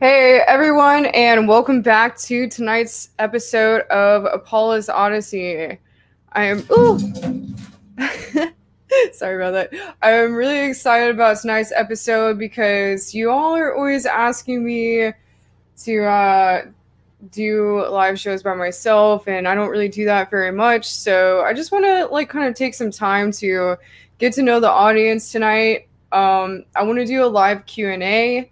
Hey everyone, and welcome back to tonight's episode of Apolla's Odyssey. I am ooh, sorry about that. I am really excited about tonight's episode because you all are always asking me to uh, do live shows by myself, and I don't really do that very much. So I just want to like kind of take some time to get to know the audience tonight. Um, I want to do a live Q and A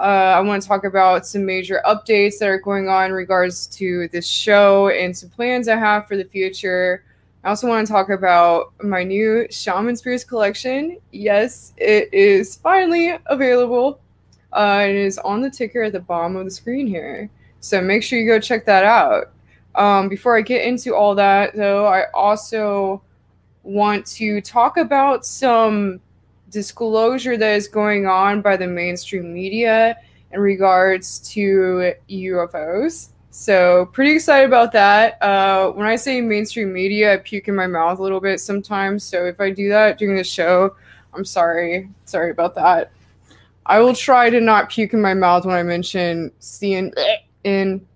uh, I want to talk about some major updates that are going on in regards to this show and some plans I have for the future. I also want to talk about my new Shaman Spears collection. Yes, it is finally available. Uh, it is on the ticker at the bottom of the screen here. So make sure you go check that out. Um, before I get into all that, though, I also want to talk about some disclosure that is going on by the mainstream media in regards to UFOs. So, pretty excited about that. Uh, when I say mainstream media, I puke in my mouth a little bit sometimes. So, if I do that during the show, I'm sorry. Sorry about that. I will try to not puke in my mouth when I mention seeing in.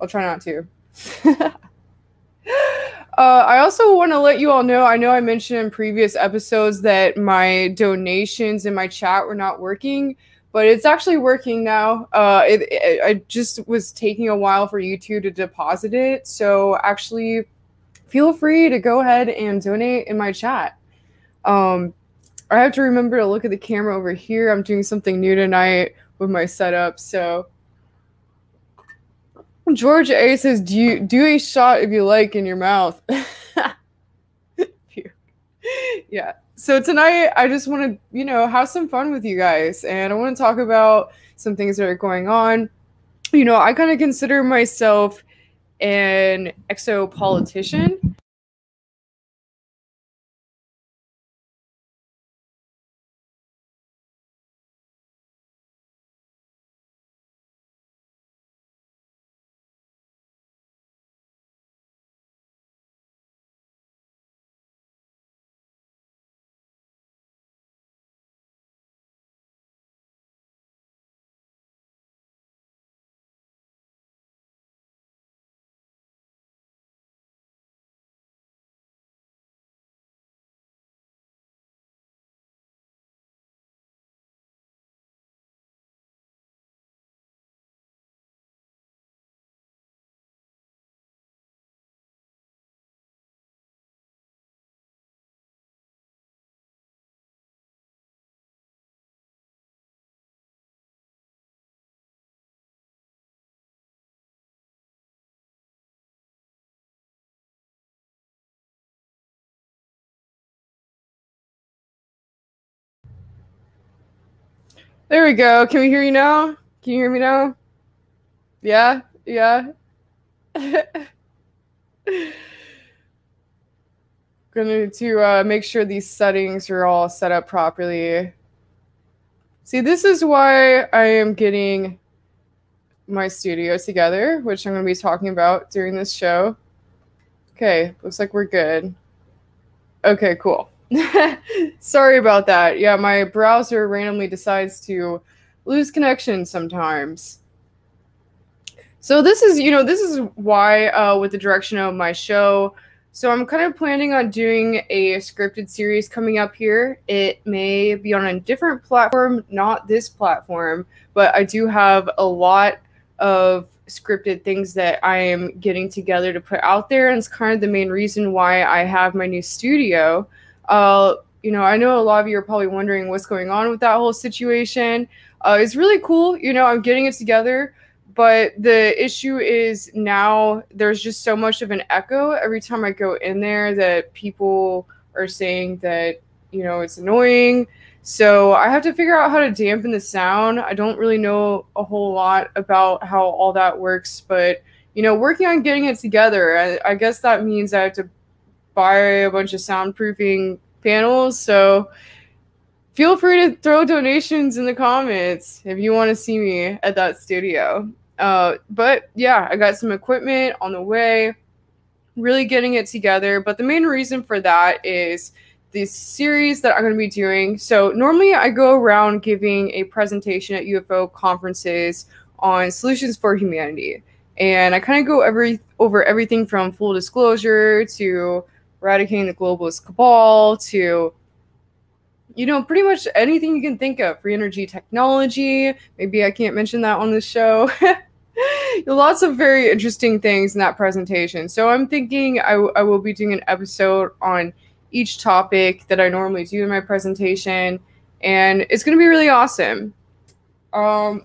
I'll try not to. Uh, I also want to let you all know. I know I mentioned in previous episodes that my donations in my chat were not working, but it's actually working now. Uh, it, it, I just was taking a while for YouTube to deposit it, so actually, feel free to go ahead and donate in my chat. Um, I have to remember to look at the camera over here. I'm doing something new tonight with my setup, so George A says, "Do you do a shot if you like in your mouth?" yeah. So tonight, I just want to, you know, have some fun with you guys, and I want to talk about some things that are going on. You know, I kind of consider myself an exo politician. There we go. Can we hear you now? Can you hear me now? Yeah, yeah. Going to uh, make sure these settings are all set up properly. See, this is why I am getting my studio together, which I'm going to be talking about during this show. Okay, looks like we're good. Okay, cool. Sorry about that. Yeah, my browser randomly decides to lose connection sometimes. So this is, you know, this is why uh, with the direction of my show. So I'm kind of planning on doing a scripted series coming up here. It may be on a different platform, not this platform, but I do have a lot of scripted things that I am getting together to put out there. And it's kind of the main reason why I have my new studio. Uh, you know, I know a lot of you are probably wondering what's going on with that whole situation. Uh, it's really cool. You know, I'm getting it together, but the issue is now there's just so much of an echo every time I go in there that people are saying that, you know, it's annoying. So I have to figure out how to dampen the sound. I don't really know a whole lot about how all that works, but you know, working on getting it together. I, I guess that means I have to buy a bunch of soundproofing panels. So feel free to throw donations in the comments if you want to see me at that studio. Uh, but yeah, I got some equipment on the way, really getting it together. But the main reason for that is this series that I'm going to be doing. So normally I go around giving a presentation at UFO conferences on solutions for humanity. And I kind of go every over everything from full disclosure to eradicating the globalist cabal to you know, pretty much anything you can think of. Free energy technology. Maybe I can't mention that on the show. Lots of very interesting things in that presentation. So I'm thinking I, I will be doing an episode on each topic that I normally do in my presentation, and it's going to be really awesome. Um,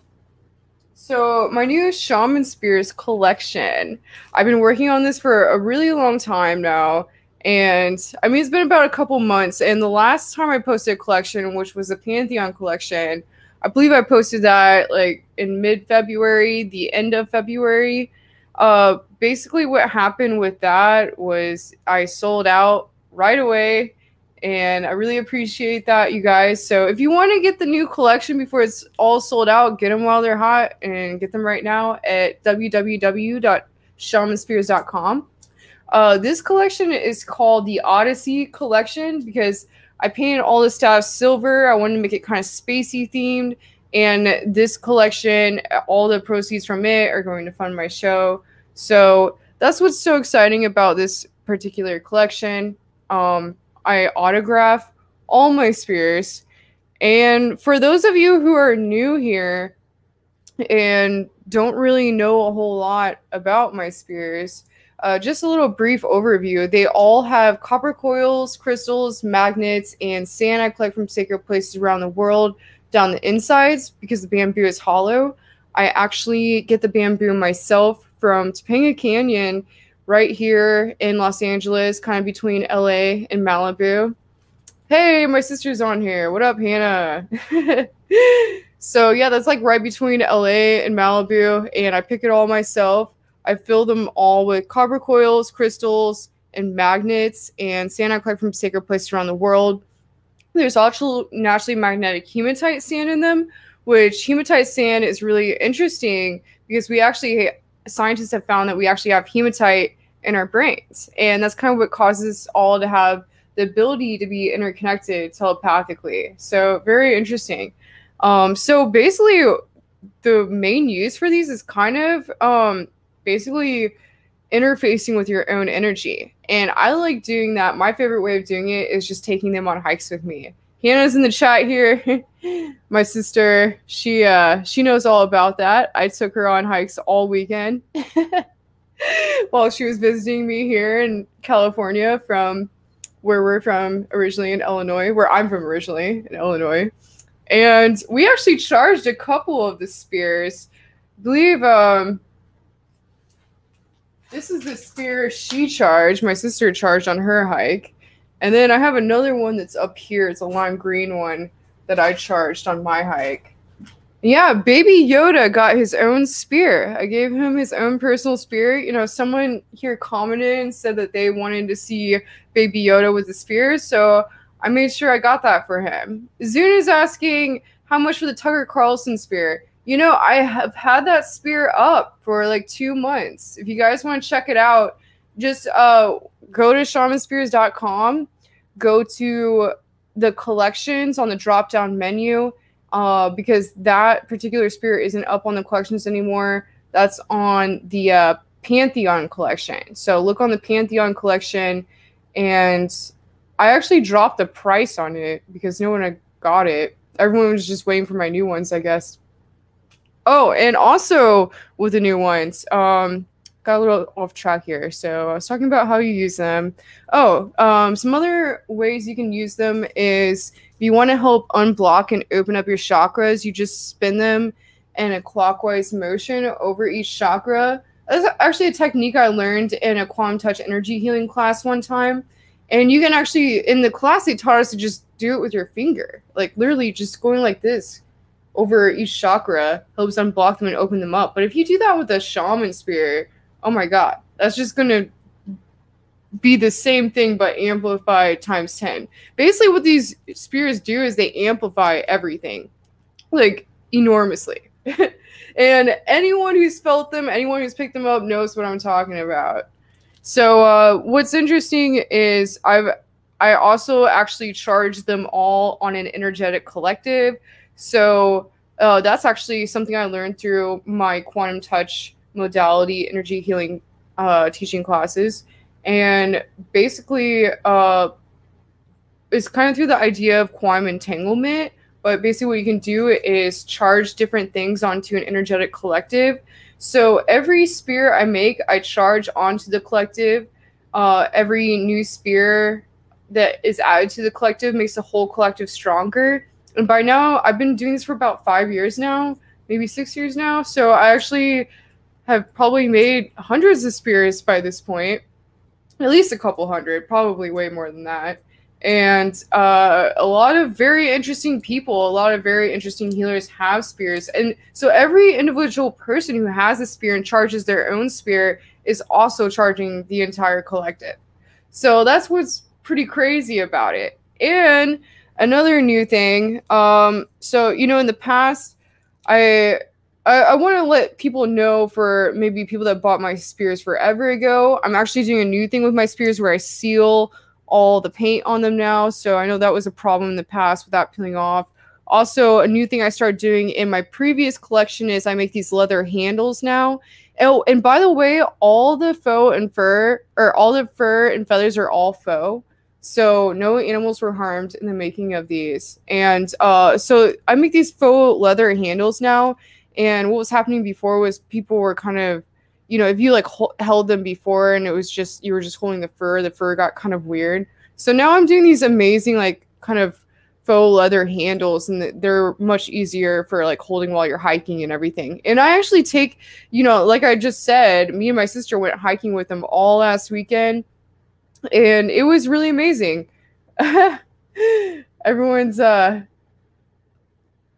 so my new Shaman Spears collection. I've been working on this for a really long time now and I mean, it's been about a couple months. And the last time I posted a collection, which was a Pantheon collection, I believe I posted that like in mid February, the end of February. Uh, basically, what happened with that was I sold out right away. And I really appreciate that, you guys. So if you want to get the new collection before it's all sold out, get them while they're hot and get them right now at www.shamanspears.com. Uh, this collection is called the Odyssey collection because I painted all the stuff silver. I wanted to make it kind of spacey themed. And this collection, all the proceeds from it are going to fund my show. So that's what's so exciting about this particular collection. Um, I autograph all my spears. And for those of you who are new here and don't really know a whole lot about my spears, uh, just a little brief overview. They all have copper coils, crystals, magnets, and sand I collect from sacred places around the world down the insides because the bamboo is hollow. I actually get the bamboo myself from Topanga Canyon right here in Los Angeles, kind of between LA and Malibu. Hey, my sister's on here. What up, Hannah? so, yeah, that's like right between LA and Malibu, and I pick it all myself. I fill them all with copper coils, crystals, and magnets, and sand I collect from sacred places around the world. There's also naturally magnetic hematite sand in them, which hematite sand is really interesting because we actually, scientists have found that we actually have hematite in our brains. And that's kind of what causes us all to have the ability to be interconnected telepathically. So, very interesting. Um, so, basically, the main use for these is kind of um, basically interfacing with your own energy. And I like doing that. My favorite way of doing it is just taking them on hikes with me. Hannah's in the chat here. My sister, she uh she knows all about that. I took her on hikes all weekend while she was visiting me here in California from where we're from originally in Illinois, where I'm from originally in Illinois. And we actually charged a couple of the spears. I believe um this is the spear she charged. My sister charged on her hike. And then I have another one that's up here. It's a lime green one that I charged on my hike. Yeah, baby Yoda got his own spear. I gave him his own personal spear. You know, someone here commented and said that they wanted to see baby Yoda with a spear. So I made sure I got that for him. Zune is asking how much for the Tucker Carlson spear. You know, I have had that spear up for like two months. If you guys want to check it out, just uh, go to shamanspears.com, go to the collections on the drop down menu uh, because that particular spear isn't up on the collections anymore. That's on the uh, Pantheon collection. So look on the Pantheon collection, and I actually dropped the price on it because no one got it. Everyone was just waiting for my new ones, I guess. Oh, and also with the new ones, um, got a little off track here. So I was talking about how you use them. Oh, um, some other ways you can use them is if you want to help unblock and open up your chakras, you just spin them in a clockwise motion over each chakra. That's actually a technique I learned in a quantum touch energy healing class one time. And you can actually, in the class, they taught us to just do it with your finger, like literally just going like this over each chakra helps unblock them and open them up. But if you do that with a shaman spear, oh my god, that's just gonna be the same thing but amplified times 10. Basically, what these spears do is they amplify everything like enormously. and anyone who's felt them, anyone who's picked them up knows what I'm talking about. So, uh, what's interesting is I've I also actually charged them all on an energetic collective. So Uh, that's actually something I learned through my quantum touch modality energy healing uh, teaching classes. And basically, uh, it's kind of through the idea of quantum entanglement. But basically, what you can do is charge different things onto an energetic collective. So every spear I make, I charge onto the collective. Uh, every new spear that is added to the collective makes the whole collective stronger. And by now, I've been doing this for about five years now, maybe six years now. So I actually have probably made hundreds of spears by this point, at least a couple hundred, probably way more than that. And uh, a lot of very interesting people, a lot of very interesting healers have spears. And so every individual person who has a spear and charges their own spear is also charging the entire collective. So that's what's pretty crazy about it. And another new thing, um, so you know, in the past, I I, I want to let people know for maybe people that bought my spears forever ago. I'm actually doing a new thing with my spears where I seal all the paint on them now. So I know that was a problem in the past without peeling off. Also, a new thing I started doing in my previous collection is I make these leather handles now. Oh, and by the way, all the faux and fur, or all the fur and feathers are all faux. So no animals were harmed in the making of these. And uh, so I make these faux leather handles now. And what was happening before was people were kind of, you know, if you like held them before and it was just, you were just holding the fur, the fur got kind of weird. So now I'm doing these amazing, like, kind of faux leather handles and they're much easier for like holding while you're hiking and everything. And I actually take, you know, like I just said, me and my sister went hiking with them all last weekend and it was really amazing. Everyone's uh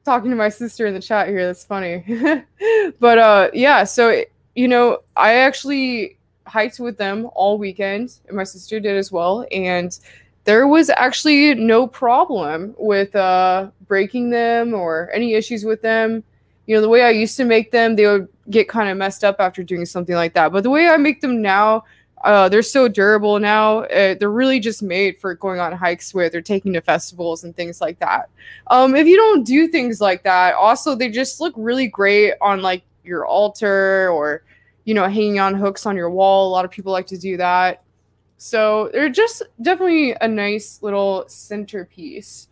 talking to my sister in the chat here. That's funny. but uh yeah, so you know, I actually hiked with them all weekend and my sister did as well and there was actually no problem with uh breaking them or any issues with them. You know, the way I used to make them, they would get kind of messed up after doing something like that. But the way I make them now, uh, they're so durable now. Uh, they're really just made for going on hikes with or taking to festivals and things like that. Um, if you don't do things like that, also they just look really great on like your altar or you know hanging on hooks on your wall. A lot of people like to do that. So they're just definitely a nice little centerpiece.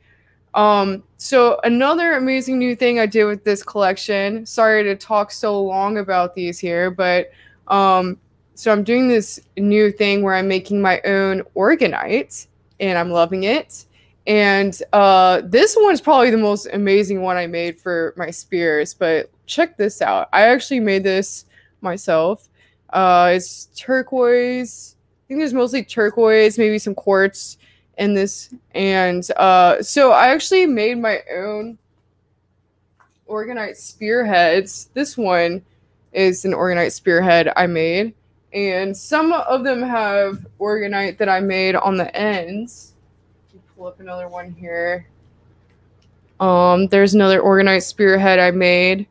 Um, so another amazing new thing I did with this collection. Sorry to talk so long about these here, but um, so I'm doing this new thing where I'm making my own orgonite and I'm loving it. And uh, this one is probably the most amazing one I made for my spears. But check this out. I actually made this myself. Uh, it's turquoise. I think there's mostly turquoise, maybe some quartz in this. And uh, so I actually made my own orgonite spearheads. This one is an orgonite spearhead I made and some of them have orgonite that I made on the ends. Pull up another one here. Um, there's another orgonite spearhead I made.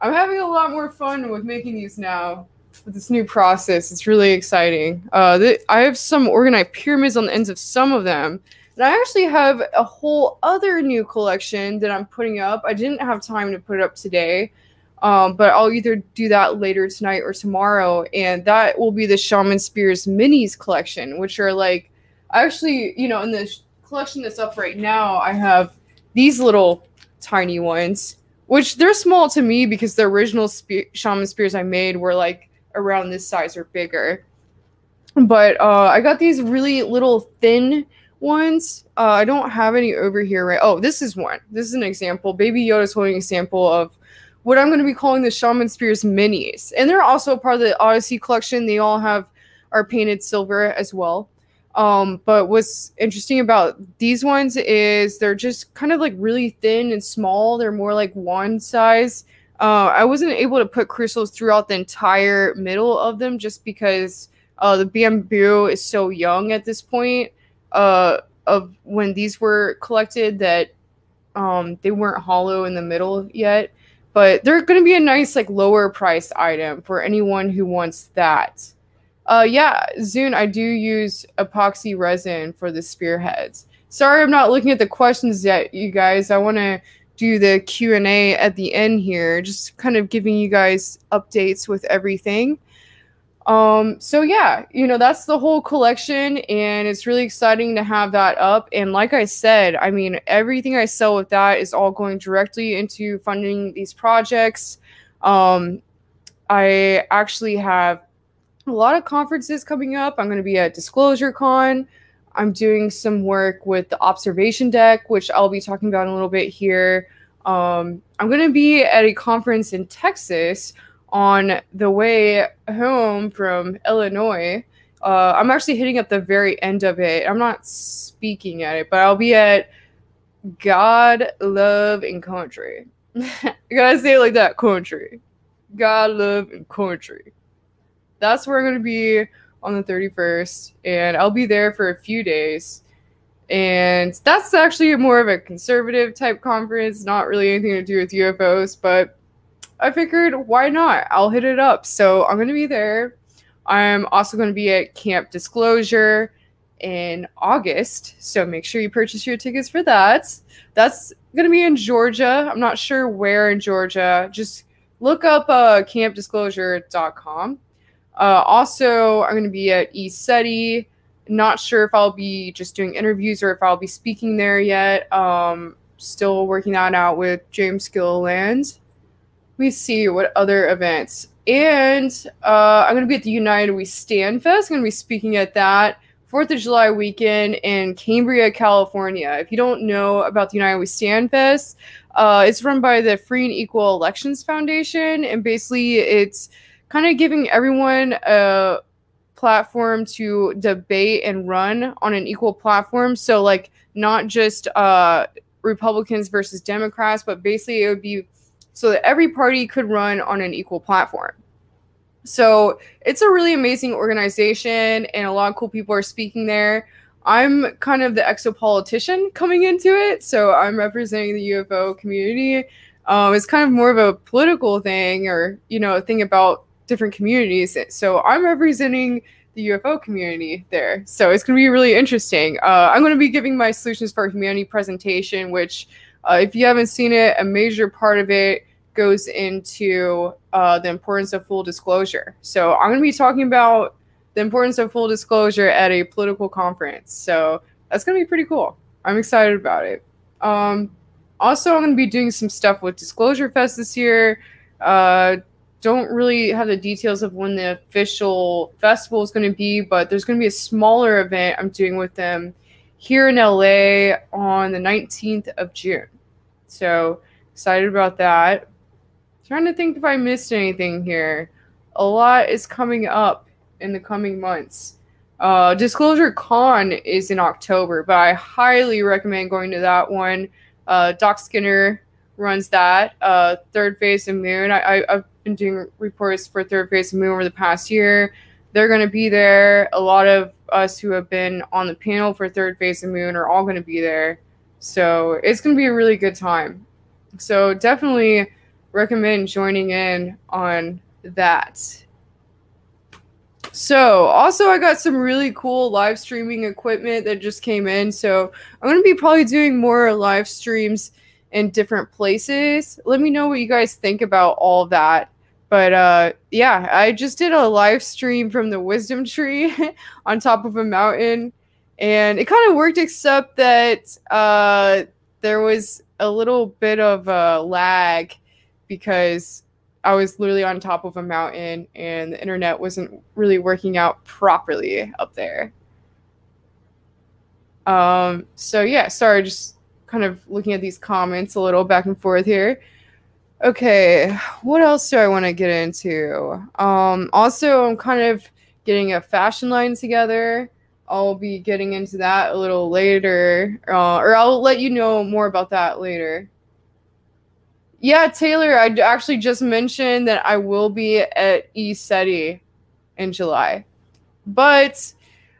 I'm having a lot more fun with making these now with this new process. It's really exciting. Uh, I have some orgonite pyramids on the ends of some of them. And I actually have a whole other new collection that I'm putting up. I didn't have time to put it up today. Um, but I'll either do that later tonight or tomorrow, and that will be the Shaman Spears Minis collection, which are like, actually, you know, in the collection that's up right now, I have these little tiny ones, which they're small to me because the original spe- Shaman Spears I made were like around this size or bigger. But uh, I got these really little thin ones. Uh, I don't have any over here, right? Oh, this is one. This is an example. Baby Yoda's holding an example of what I'm going to be calling the Shaman Spears minis. And they're also part of the Odyssey collection. They all have are painted silver as well. Um, but what's interesting about these ones is they're just kind of like really thin and small. They're more like wand size. Uh, I wasn't able to put crystals throughout the entire middle of them just because uh, the bamboo is so young at this point uh, of when these were collected that um, they weren't hollow in the middle yet but they're going to be a nice like lower priced item for anyone who wants that. Uh, yeah, Zune, I do use epoxy resin for the spearheads. Sorry, I'm not looking at the questions yet, you guys. I want to do the Q&A at the end here, just kind of giving you guys updates with everything. Um, so yeah, you know, that's the whole collection and it's really exciting to have that up. And like I said, I mean, everything I sell with that is all going directly into funding these projects. Um, I actually have a lot of conferences coming up. I'm going to be at Disclosure Con. I'm doing some work with the observation deck, which I'll be talking about in a little bit here. Um, I'm going to be at a conference in Texas on the way home from Illinois. Uh, I'm actually hitting up the very end of it. I'm not speaking at it, but I'll be at God, Love, and Country. I gotta say it like that country. God, Love, and Country. That's where I'm to be on the 31st, and I'll be there for a few days. And that's actually more of a conservative type conference, not really anything to do with UFOs, but I figured why not? I'll hit it up. So I'm going to be there. I'm also going to be at Camp Disclosure in August. So make sure you purchase your tickets for that. That's going to be in Georgia. I'm not sure where in Georgia. Just look up uh, campdisclosure.com. Uh, also, I'm going to be at ECETI. Not sure if I'll be just doing interviews or if I'll be speaking there yet. Um, still working that out with James Gilliland. Me see what other events. And uh, I'm going to be at the United We Stand Fest. I'm going to be speaking at that Fourth of July weekend in Cambria, California. If you don't know about the United We Stand Fest, uh, it's run by the Free and Equal Elections Foundation, and basically it's kind of giving everyone a platform to debate and run on an equal platform. So like not just uh, Republicans versus Democrats, but basically it would be so that every party could run on an equal platform. So it's a really amazing organization, and a lot of cool people are speaking there. I'm kind of the exopolitician coming into it, so I'm representing the UFO community. Um, it's kind of more of a political thing, or you know, a thing about different communities. So I'm representing the UFO community there. So it's going to be really interesting. Uh, I'm going to be giving my Solutions for Humanity presentation, which, uh, if you haven't seen it, a major part of it goes into uh, the importance of full disclosure. So I'm going to be talking about the importance of full disclosure at a political conference. So that's going to be pretty cool. I'm excited about it. Um, also, I'm going to be doing some stuff with Disclosure Fest this year. Uh, don't really have the details of when the official festival is going to be, but there's going to be a smaller event I'm doing with them here in LA on the 19th of June. So excited about that. Trying to think if I missed anything here. A lot is coming up in the coming months. Uh, Disclosure Con is in October, but I highly recommend going to that one. Uh, Doc Skinner runs that. Uh, Third Phase of Moon. I, I, I've been doing reports for Third Phase of Moon over the past year. They're going to be there. A lot of us who have been on the panel for Third Phase of Moon are all going to be there. So it's going to be a really good time. So definitely recommend joining in on that. So, also, I got some really cool live streaming equipment that just came in. So, I'm going to be probably doing more live streams in different places. Let me know what you guys think about all that. But uh, yeah, I just did a live stream from the wisdom tree on top of a mountain, and it kind of worked, except that uh, there was a little bit of a lag because I was literally on top of a mountain and the internet wasn't really working out properly up there. Um, so yeah, sorry, just kind of looking at these comments a little back and forth here. Okay, what else do I want to get into? Um, also, I'm kind of getting a fashion line together. I'll be getting into that a little later, uh, or I'll let you know more about that later. Yeah, Taylor, I actually just mentioned that I will be at ECETI in July, but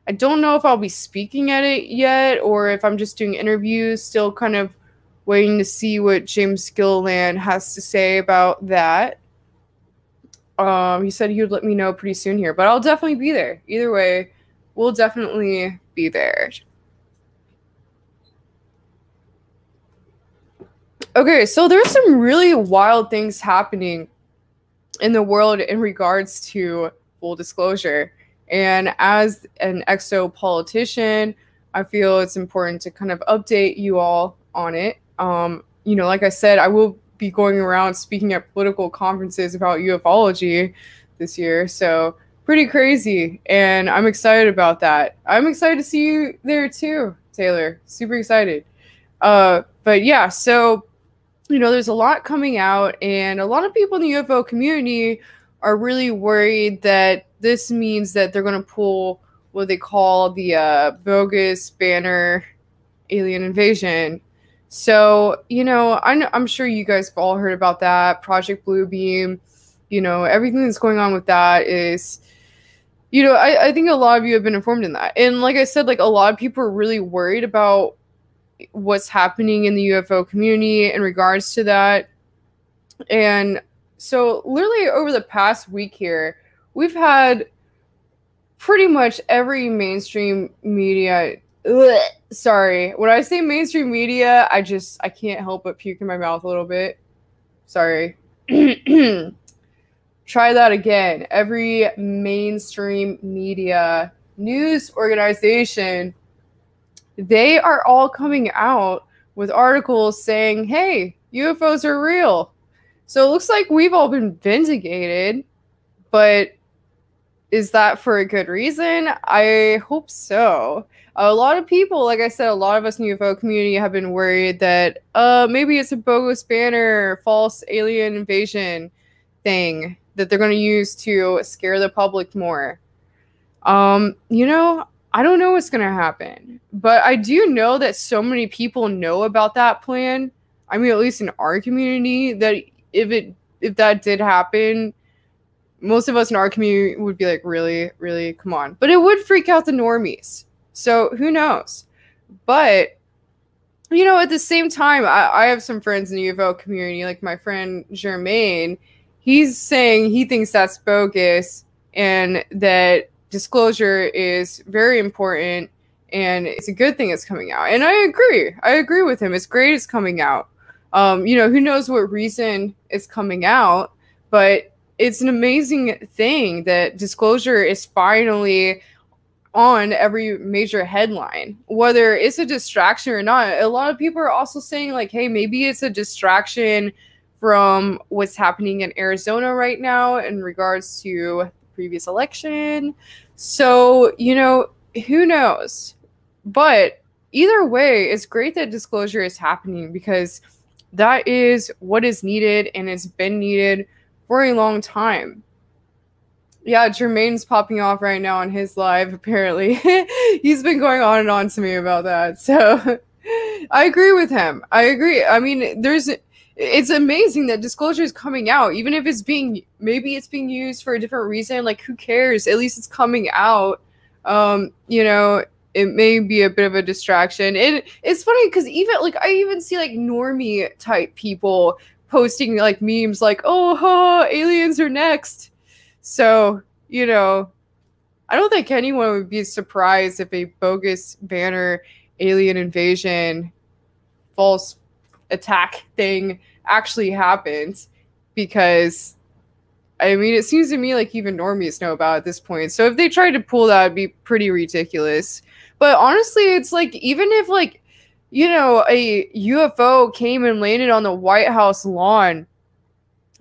I don't know if I'll be speaking at it yet or if I'm just doing interviews. Still kind of waiting to see what James Gilliland has to say about that. Um, he said he would let me know pretty soon here, but I'll definitely be there. Either way, we'll definitely be there. Okay, so there's some really wild things happening in the world in regards to full disclosure. And as an exo politician, I feel it's important to kind of update you all on it. Um, you know, like I said, I will be going around speaking at political conferences about ufology this year. So pretty crazy. And I'm excited about that. I'm excited to see you there too, Taylor. Super excited. Uh, but yeah, so you know, there's a lot coming out, and a lot of people in the UFO community are really worried that this means that they're going to pull what they call the uh, bogus banner alien invasion. So, you know, I'm, I'm sure you guys have all heard about that. Project Bluebeam, you know, everything that's going on with that is, you know, I, I think a lot of you have been informed in that. And like I said, like a lot of people are really worried about what's happening in the UFO community in regards to that. And so, literally, over the past week here, we've had pretty much every mainstream media. Ugh, sorry, when I say mainstream media, I just I can't help but puke in my mouth a little bit. Sorry. Try that again. Every mainstream media news organization they are all coming out with articles saying, hey, UFOs are real. So it looks like we've all been vindicated, but is that for a good reason? I hope so. A lot of people, like I said, a lot of us in the UFO community have been worried that uh, maybe it's a bogus banner, false alien invasion thing that they're going to use to scare the public more. Um, you know, I don't know what's going to happen, but I do know that so many people know about that plan. I mean, at least in our community, that if it if that did happen, most of us in our community would be like, really, really, come on. But it would freak out the normies. So who knows? But you know, at the same time, I, I have some friends in the UFO community, like my friend Jermaine. He's saying he thinks that's bogus and that disclosure is very important and it's a good thing it's coming out. And I agree. I agree with him. It's great it's coming out. Um, you know, who knows what reason it's coming out, but it's an amazing thing that disclosure is finally on every major headline, whether it's a distraction or not. A lot of people are also saying, like, hey, maybe it's a distraction from what's happening in Arizona right now in regards to the previous election. So, you know, who knows? But either way, it's great that disclosure is happening because that is what is needed and it's been needed for a long time. Yeah, Jermaine's popping off right now on his live, apparently. He's been going on and on to me about that. So I agree with him. I agree. I mean, there's it's amazing that disclosure is coming out even if it's being maybe it's being used for a different reason like who cares at least it's coming out um you know it may be a bit of a distraction and it's funny because even like i even see like normie type people posting like memes like oh aliens are next so you know i don't think anyone would be surprised if a bogus banner alien invasion false attack thing actually happens because I mean, it seems to me like even normies know about at this point. So if they tried to pull that, it'd be pretty ridiculous. But honestly, it's like even if like you know a UFO came and landed on the White House lawn,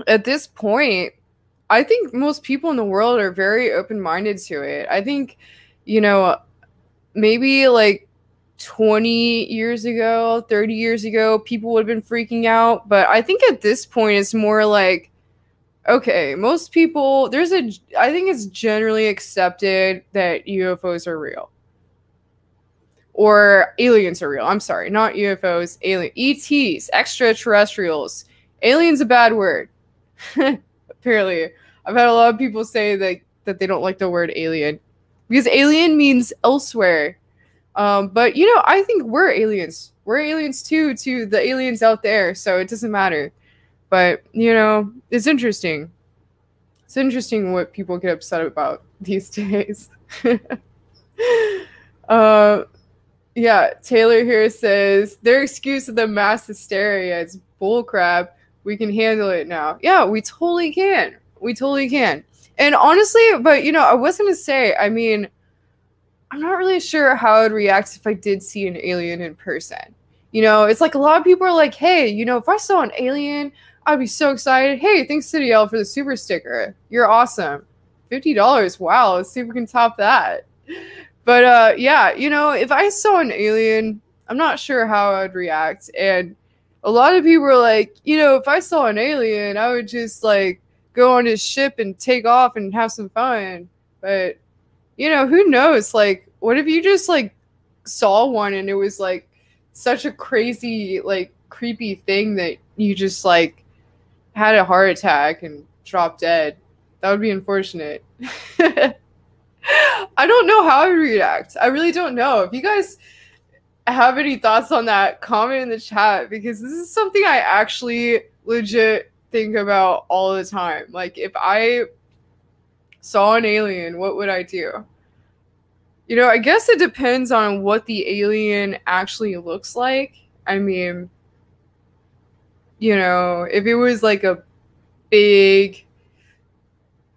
at this point, I think most people in the world are very open minded to it. I think you know maybe like 20 years ago, 30 years ago, people would have been freaking out. But I think at this point, it's more like, okay, most people, there's a, I think it's generally accepted that UFOs are real. Or aliens are real. I'm sorry, not UFOs, alien, ETs, extraterrestrials. Alien's a bad word. Apparently. I've had a lot of people say that, that they don't like the word alien because alien means elsewhere um, but you know, I think we're aliens. We're aliens too to the aliens out there, so it doesn't matter. But you know, it's interesting. It's interesting what people get upset about these days. uh, yeah, Taylor here says their excuse of the mass hysteria is bullcrap. We can handle it now. Yeah, we totally can. We totally can. And honestly, but you know, I was gonna say, I mean, I'm not really sure how I'd react if I did see an alien in person. You know, it's like a lot of people are like, hey, you know, if I saw an alien, I'd be so excited. Hey, thanks City L for the super sticker. You're awesome. $50. Wow, let's see if we can top that. But uh yeah, you know, if I saw an alien, I'm not sure how I'd react. And a lot of people are like, you know, if I saw an alien, I would just like go on his ship and take off and have some fun. But you know, who knows? Like, what if you just like saw one and it was like such a crazy, like creepy thing that you just like had a heart attack and dropped dead? That would be unfortunate. I don't know how I would react. I really don't know. If you guys have any thoughts on that, comment in the chat because this is something I actually legit think about all the time. Like, if I saw an alien, what would I do? You know, I guess it depends on what the alien actually looks like. I mean, you know, if it was like a big,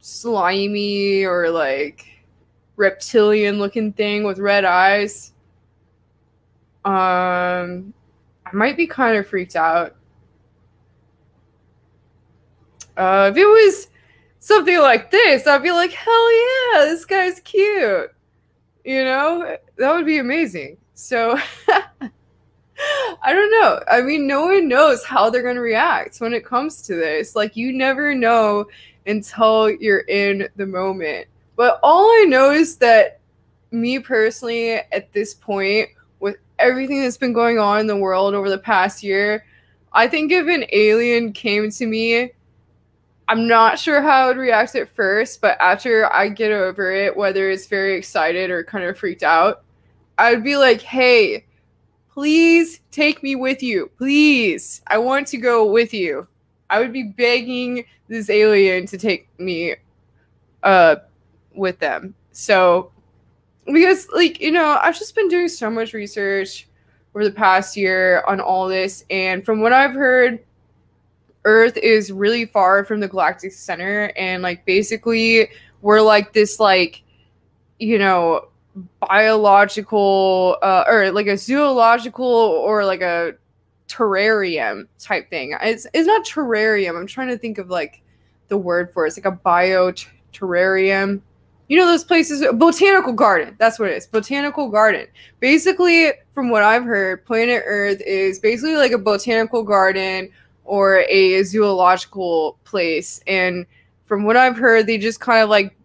slimy, or like reptilian looking thing with red eyes. Um, I might be kind of freaked out. Uh, if it was something like this, I'd be like, hell yeah, this guy's cute. You know, that would be amazing. So, I don't know. I mean, no one knows how they're going to react when it comes to this. Like, you never know until you're in the moment. But all I know is that me personally, at this point, with everything that's been going on in the world over the past year, I think if an alien came to me, I'm not sure how I would react at first, but after I get over it, whether it's very excited or kind of freaked out, I'd be like, hey, please take me with you. Please. I want to go with you. I would be begging this alien to take me uh with them. So because like, you know, I've just been doing so much research over the past year on all this and from what I've heard Earth is really far from the galactic center and like basically we're like this like you know biological uh, or like a zoological or like a terrarium type thing. It's it's not terrarium. I'm trying to think of like the word for it. It's like a bio terrarium you know those places botanical garden that's what it is botanical garden basically from what i've heard planet earth is basically like a botanical garden or a zoological place and from what i've heard they just kind of like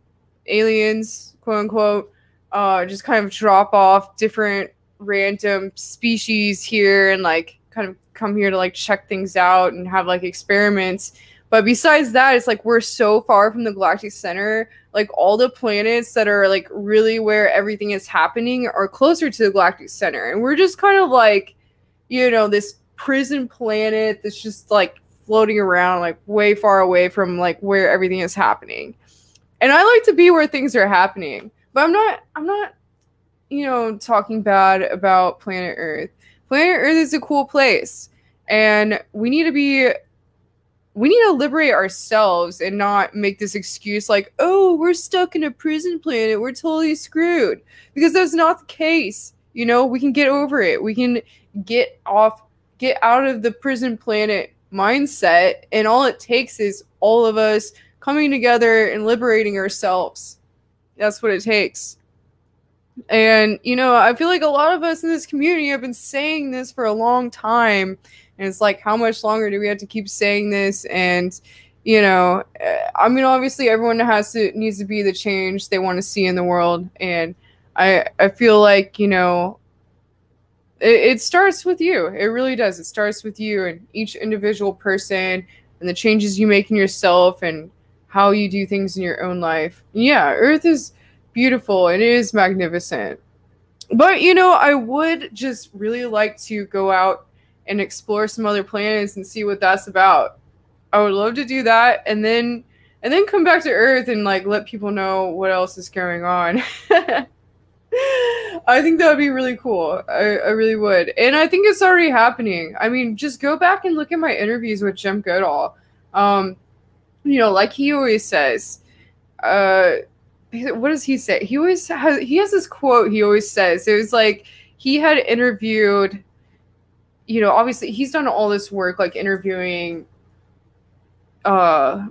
aliens quote unquote uh just kind of drop off different random species here and like kind of come here to like check things out and have like experiments but besides that, it's like we're so far from the galactic center. Like all the planets that are like really where everything is happening are closer to the galactic center. And we're just kind of like, you know, this prison planet that's just like floating around like way far away from like where everything is happening. And I like to be where things are happening. But I'm not I'm not you know talking bad about planet Earth. Planet Earth is a cool place and we need to be we need to liberate ourselves and not make this excuse like, oh, we're stuck in a prison planet. We're totally screwed. Because that's not the case. You know, we can get over it. We can get off, get out of the prison planet mindset. And all it takes is all of us coming together and liberating ourselves. That's what it takes. And, you know, I feel like a lot of us in this community have been saying this for a long time and it's like, how much longer do we have to keep saying this? And, you know, eh, I mean, obviously everyone has to needs to be the change they want to see in the world. And I, I feel like, you know, it, it starts with you. It really does. It starts with you and each individual person and the changes you make in yourself and how you do things in your own life. Yeah, Earth is beautiful and it is magnificent. But you know, I would just really like to go out and explore some other planets and see what that's about. I would love to do that and then and then come back to Earth and like let people know what else is going on. I think that would be really cool. I, I really would. And I think it's already happening. I mean, just go back and look at my interviews with Jim Goodall. Um, you know, like he always says, uh, what does he say? He always has he has this quote he always says. It was like he had interviewed, you know, obviously he's done all this work like interviewing uh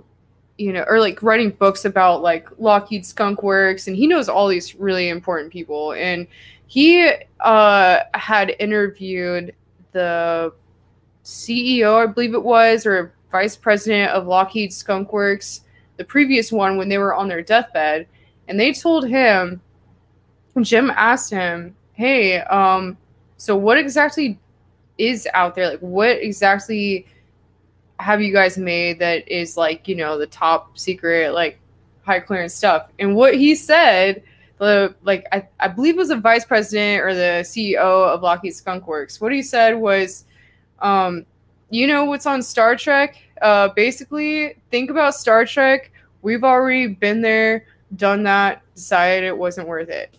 you know, or like writing books about like Lockheed Skunk Works, and he knows all these really important people. And he uh, had interviewed the CEO, I believe it was, or vice president of Lockheed Skunk Works, the previous one when they were on their deathbed, and they told him. Jim asked him, "Hey, um, so what exactly is out there? Like, what exactly?" Have you guys made that is like you know the top secret like high clearance stuff? And what he said the like I, I believe was the vice president or the ceo of lockheed skunk works what he said was um you know what's on star trek? Uh basically think about star trek. We've already been there done that decided it wasn't worth it.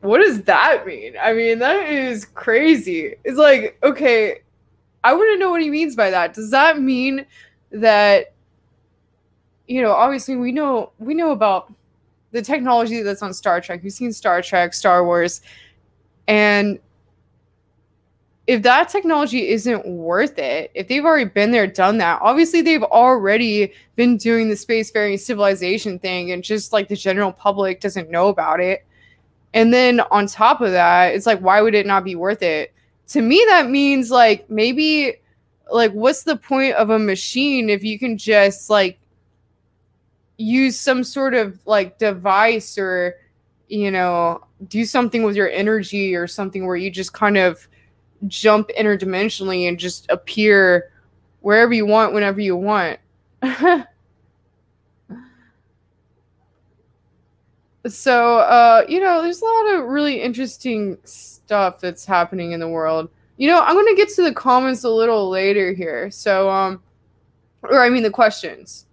What does that mean? I mean that is crazy. It's like okay I want to know what he means by that. Does that mean that you know, obviously we know we know about the technology that's on Star Trek. We've seen Star Trek, Star Wars, and if that technology isn't worth it, if they've already been there, done that, obviously they've already been doing the spacefaring civilization thing, and just like the general public doesn't know about it. And then on top of that, it's like, why would it not be worth it? To me that means like maybe like what's the point of a machine if you can just like use some sort of like device or you know do something with your energy or something where you just kind of jump interdimensionally and just appear wherever you want whenever you want? So uh you know there's a lot of really interesting stuff that's happening in the world. You know i'm going to get to the comments a little later here. So um or i mean the questions.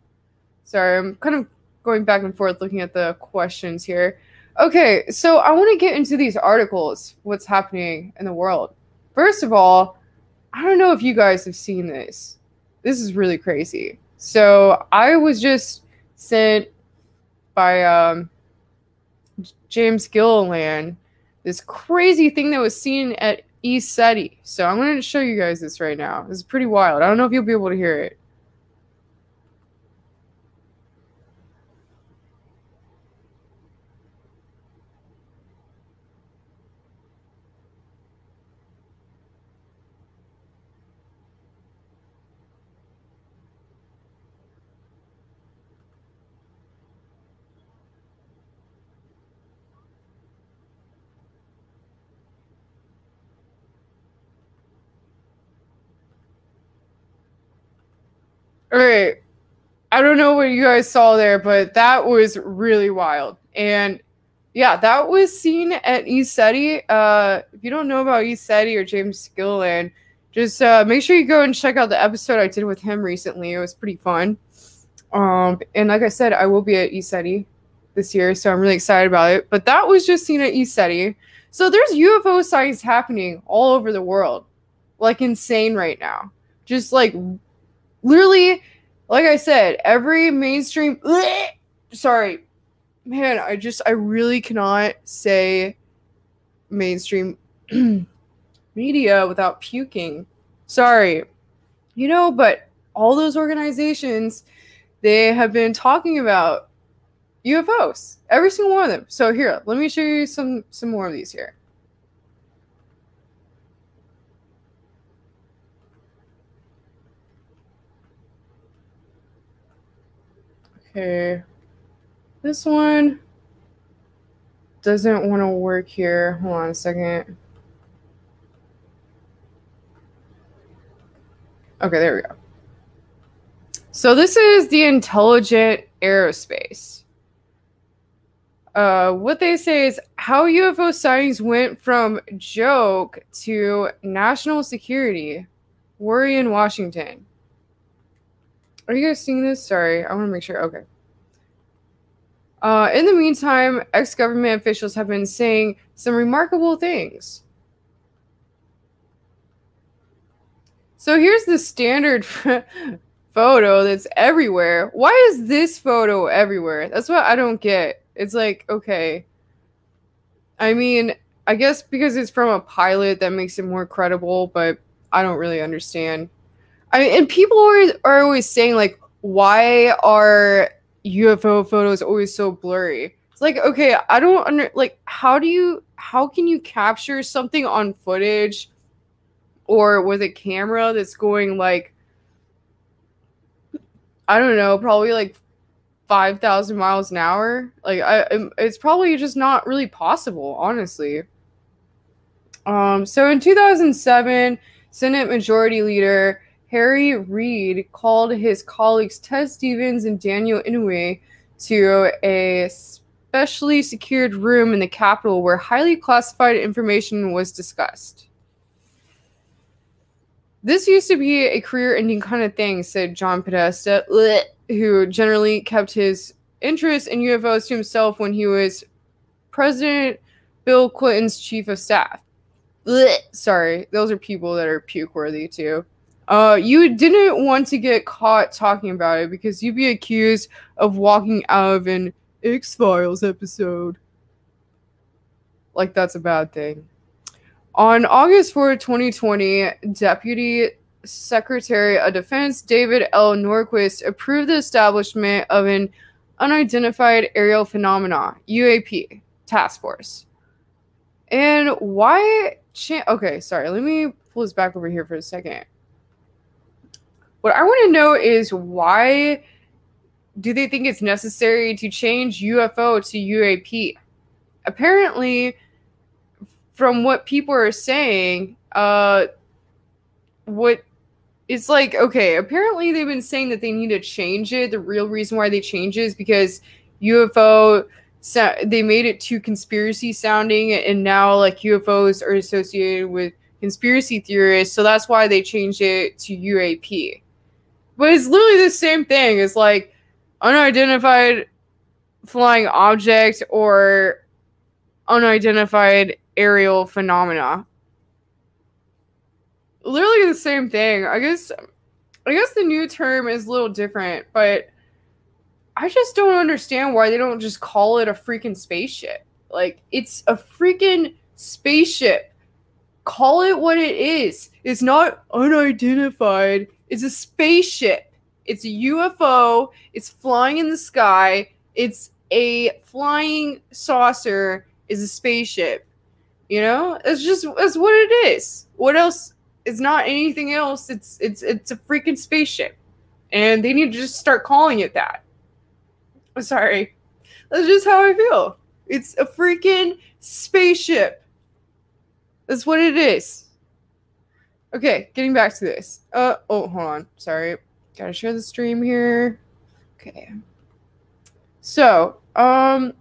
Sorry i'm kind of going back and forth looking at the questions here. Okay so i want to get into these articles what's happening in the world. First of all i don't know if you guys have seen this. This is really crazy. So i was just sent by um James Gilliland, this crazy thing that was seen at ECETI. So I'm going to show you guys this right now. It's pretty wild. I don't know if you'll be able to hear it. All right. I don't know what you guys saw there, but that was really wild. And yeah, that was seen at ECETI. Uh, if you don't know about ECETI or James Gilliland, just uh, make sure you go and check out the episode I did with him recently. It was pretty fun. Um, and like I said, I will be at ECETI this year, so I'm really excited about it. But that was just seen at ECETI. So there's UFO sightings happening all over the world, like insane right now. Just like literally, like I said, every mainstream. Bleh, sorry, man. I just I really cannot say mainstream media without puking. Sorry, you know, but all those organizations they have been talking about UFOs. Every single one of them. So here, let me show you some some more of these here. Okay. This one doesn't want to work here. Hold on a second. Okay, there we go. So this is the intelligent aerospace. Uh, what they say is how UFO sightings went from joke to national security. Worry in Washington. Are you guys seeing this? Sorry, I want to make sure. Okay. Uh, in the meantime, ex government officials have been saying some remarkable things. So here's the standard photo that's everywhere. Why is this photo everywhere? That's what I don't get. It's like, okay. I mean, I guess because it's from a pilot that makes it more credible, but I don't really understand. I mean, and people are, are always saying like, why are UFO photos always so blurry? It's like, okay, I don't under like how do you how can you capture something on footage or with a camera that's going like I don't know, probably like 5,000 miles an hour? Like I it's probably just not really possible, honestly. Um so in 2007, Senate Majority Leader Harry Reid called his colleagues Ted Stevens and Daniel Inouye to a specially secured room in the Capitol where highly classified information was discussed. This used to be a career ending kind of thing, said John Podesta, who generally kept his interest in UFOs to himself when he was President Bill Clinton's chief of staff. Sorry, those are people that are puke worthy too. Uh, you didn't want to get caught talking about it because you'd be accused of walking out of an X Files episode. Like, that's a bad thing. On August 4, 2020, Deputy Secretary of Defense David L. Norquist approved the establishment of an Unidentified Aerial Phenomena UAP task force. And why? Okay, sorry. Let me pull this back over here for a second. What I want to know is why do they think it's necessary to change UFO to UAP? Apparently, from what people are saying, uh, what it's like, okay, apparently they've been saying that they need to change it. The real reason why they change it is because UFO so they made it too conspiracy sounding and now like UFOs are associated with conspiracy theorists, so that's why they changed it to UAP. But it's literally the same thing. It's like unidentified flying object or unidentified aerial phenomena. Literally the same thing. I guess I guess the new term is a little different, but I just don't understand why they don't just call it a freaking spaceship. Like it's a freaking spaceship. Call it what it is. It's not unidentified. It's a spaceship. It's a UFO. It's flying in the sky. It's a flying saucer is a spaceship. You know, it's just that's what it is. What else? It's not anything else. It's it's it's a freaking spaceship, and they need to just start calling it that. I'm sorry, that's just how I feel. It's a freaking spaceship. That's what it is. Okay, getting back to this. Uh oh, hold on. Sorry, gotta share the stream here. Okay. So, um,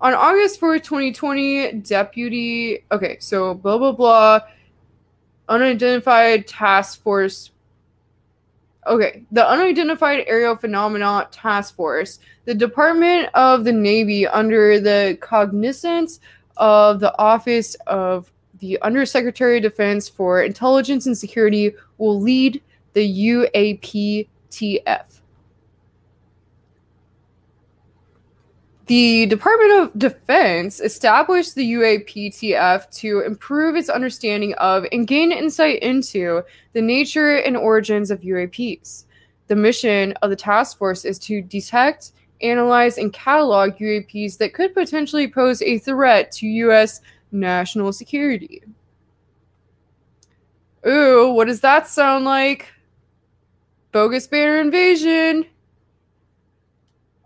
on August 4th, 2020, Deputy, okay, so blah, blah, blah, unidentified task force. Okay, the Unidentified Aerial Phenomena Task Force, the Department of the Navy, under the cognizance of the Office of the Undersecretary of Defense for Intelligence and Security, will lead the UAPTF. The Department of Defense established the UAPTF to improve its understanding of and gain insight into the nature and origins of UAPs. The mission of the task force is to detect, analyze, and catalog UAPs that could potentially pose a threat to U.S. national security. Ooh, what does that sound like? Bogus banner invasion.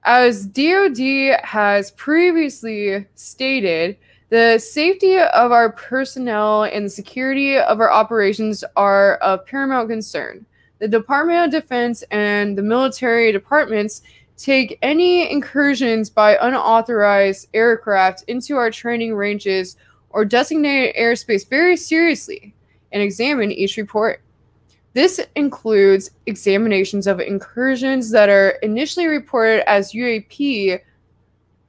As DoD has previously stated, the safety of our personnel and the security of our operations are of paramount concern. The Department of Defense and the military departments take any incursions by unauthorized aircraft into our training ranges or designated airspace very seriously and examine each report. This includes examinations of incursions that are initially reported as UAP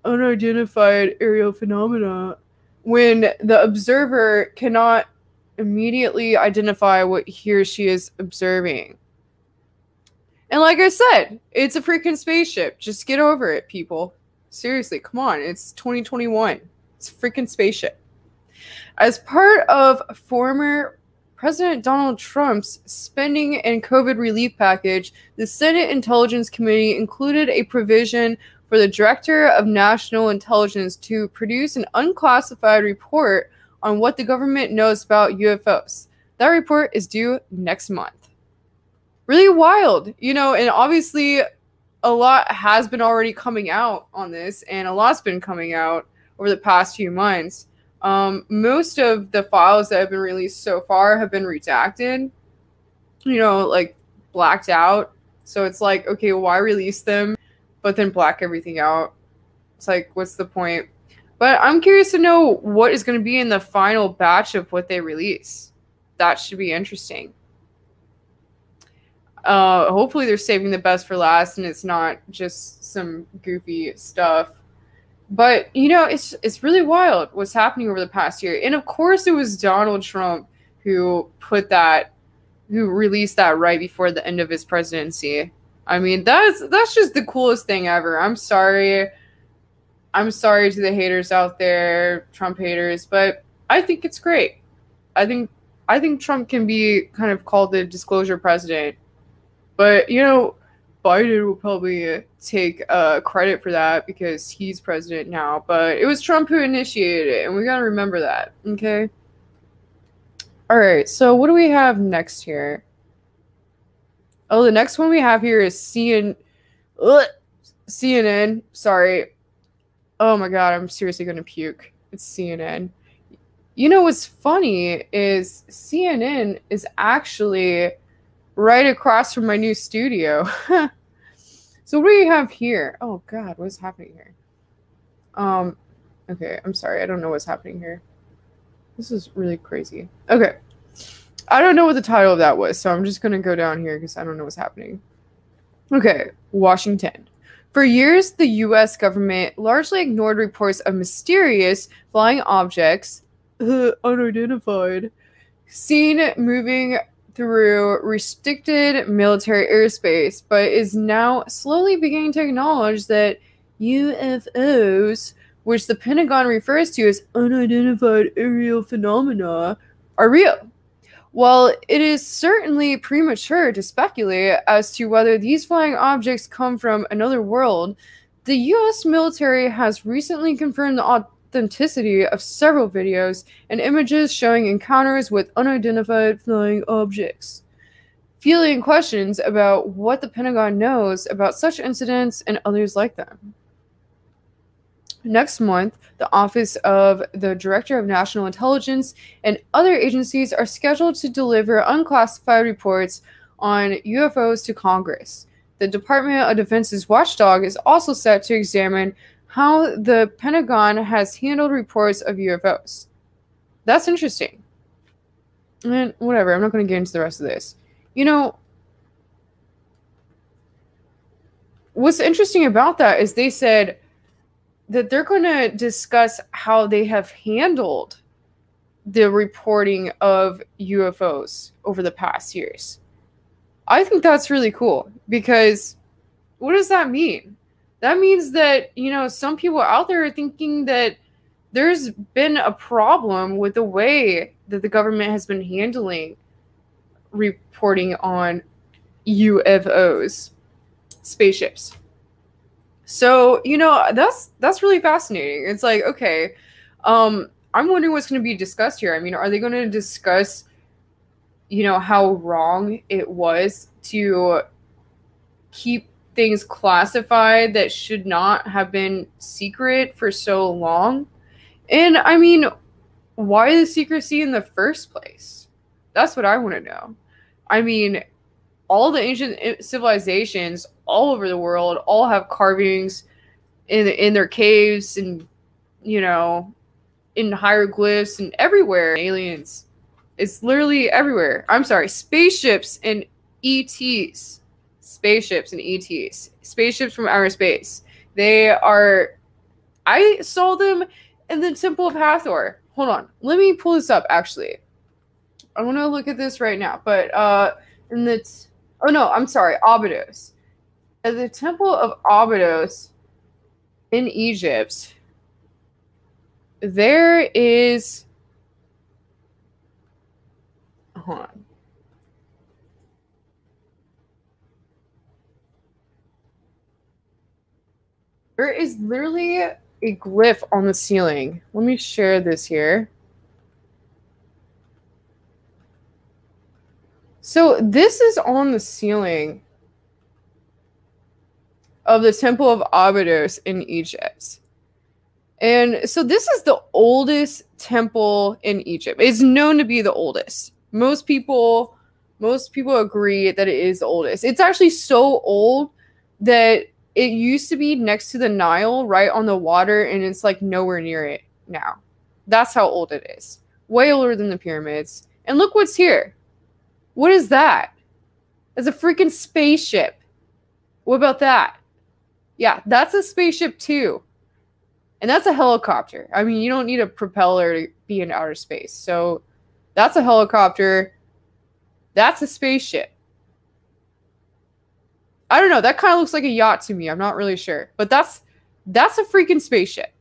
unidentified aerial phenomena when the observer cannot immediately identify what he or she is observing. And like I said, it's a freaking spaceship. Just get over it, people. Seriously, come on. It's 2021. It's a freaking spaceship. As part of former President Donald Trump's spending and COVID relief package, the Senate Intelligence Committee included a provision for the Director of National Intelligence to produce an unclassified report on what the government knows about UFOs. That report is due next month. Really wild, you know, and obviously a lot has been already coming out on this, and a lot's been coming out over the past few months. Um, most of the files that have been released so far have been redacted, you know, like blacked out. So it's like, okay, why release them, but then black everything out? It's like, what's the point? But I'm curious to know what is going to be in the final batch of what they release. That should be interesting. Uh, hopefully, they're saving the best for last, and it's not just some goofy stuff. But you know, it's it's really wild what's happening over the past year. And of course, it was Donald Trump who put that, who released that right before the end of his presidency. I mean, that's that's just the coolest thing ever. I'm sorry. I'm sorry to the haters out there, Trump haters, but I think it's great. I think I think Trump can be kind of called the disclosure president. But you know, Biden will probably take uh, credit for that because he's president now. But it was Trump who initiated it, and we got to remember that. Okay. All right. So what do we have next here? Oh, the next one we have here is CN- Ugh, CNN. Sorry. Oh my god, I'm seriously gonna puke. It's CNN. You know what's funny is CNN is actually right across from my new studio. so what do you have here? Oh god, what's happening here? Um okay, I'm sorry. I don't know what's happening here. This is really crazy. Okay. I don't know what the title of that was, so I'm just going to go down here because I don't know what's happening. Okay, Washington. For years, the US government largely ignored reports of mysterious flying objects, uh, unidentified, seen moving through restricted military airspace, but is now slowly beginning to acknowledge that UFOs, which the Pentagon refers to as unidentified aerial phenomena, are real. While it is certainly premature to speculate as to whether these flying objects come from another world, the US military has recently confirmed the authenticity of several videos and images showing encounters with unidentified flying objects. Fueling questions about what the Pentagon knows about such incidents and others like them. Next month, the Office of the Director of National Intelligence and other agencies are scheduled to deliver unclassified reports on UFOs to Congress. The Department of Defense's watchdog is also set to examine how the Pentagon has handled reports of UFOs. That's interesting. And whatever, I'm not going to get into the rest of this. You know, what's interesting about that is they said that they're going to discuss how they have handled the reporting of UFOs over the past years. I think that's really cool because what does that mean? That means that, you know, some people out there are thinking that there's been a problem with the way that the government has been handling reporting on UFOs, spaceships. So, you know, that's that's really fascinating. It's like, okay, um, I'm wondering what's going to be discussed here. I mean, are they going to discuss, you know, how wrong it was to keep things classified that should not have been secret for so long? And I mean, why the secrecy in the first place? That's what I want to know. I mean, all the ancient eh, civilizations all over the world all have carvings in in their caves and you know in hieroglyphs and everywhere aliens it's literally everywhere i'm sorry spaceships and ets spaceships and ets spaceships from outer space they are I saw them in the Temple of Hathor. Hold on. Let me pull this up actually. I want to look at this right now. But uh in the oh no, I'm sorry, Abydos. At the Temple of Abydos in Egypt, there is hold on. There is literally a glyph on the ceiling. Let me share this here. So this is on the ceiling of the Temple of Abydos in Egypt. And so this is the oldest temple in Egypt. It's known to be the oldest. Most people most people agree that it is the oldest. It's actually so old that it used to be next to the Nile, right on the water, and it's like nowhere near it now. That's how old it is. Way older than the pyramids. And look what's here. What is that? It's a freaking spaceship. What about that? Yeah, that's a spaceship too. And that's a helicopter. I mean, you don't need a propeller to be in outer space. So that's a helicopter. That's a spaceship. I don't know. That kind of looks like a yacht to me. I'm not really sure. But that's that's a freaking spaceship.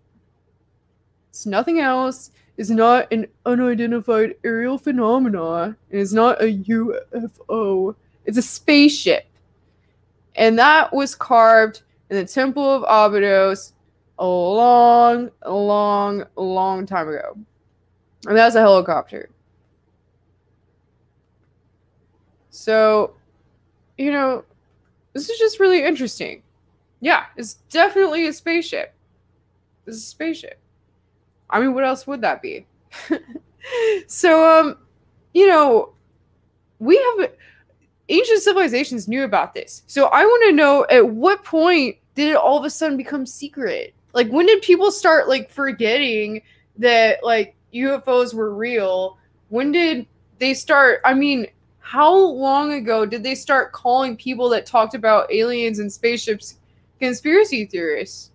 It's nothing else. It's not an unidentified aerial phenomena. And it's not a UFO. It's a spaceship. And that was carved in the Temple of Abydos a long, long, long time ago. And that's a helicopter. So, you know, this is just really interesting. Yeah, it's definitely a spaceship. This is a spaceship. I mean, what else would that be? so, um, you know, we have ancient civilizations knew about this. So I want to know at what point did it all of a sudden become secret? Like when did people start like forgetting that like UFOs were real? When did they start I mean, how long ago did they start calling people that talked about aliens and spaceships conspiracy theorists?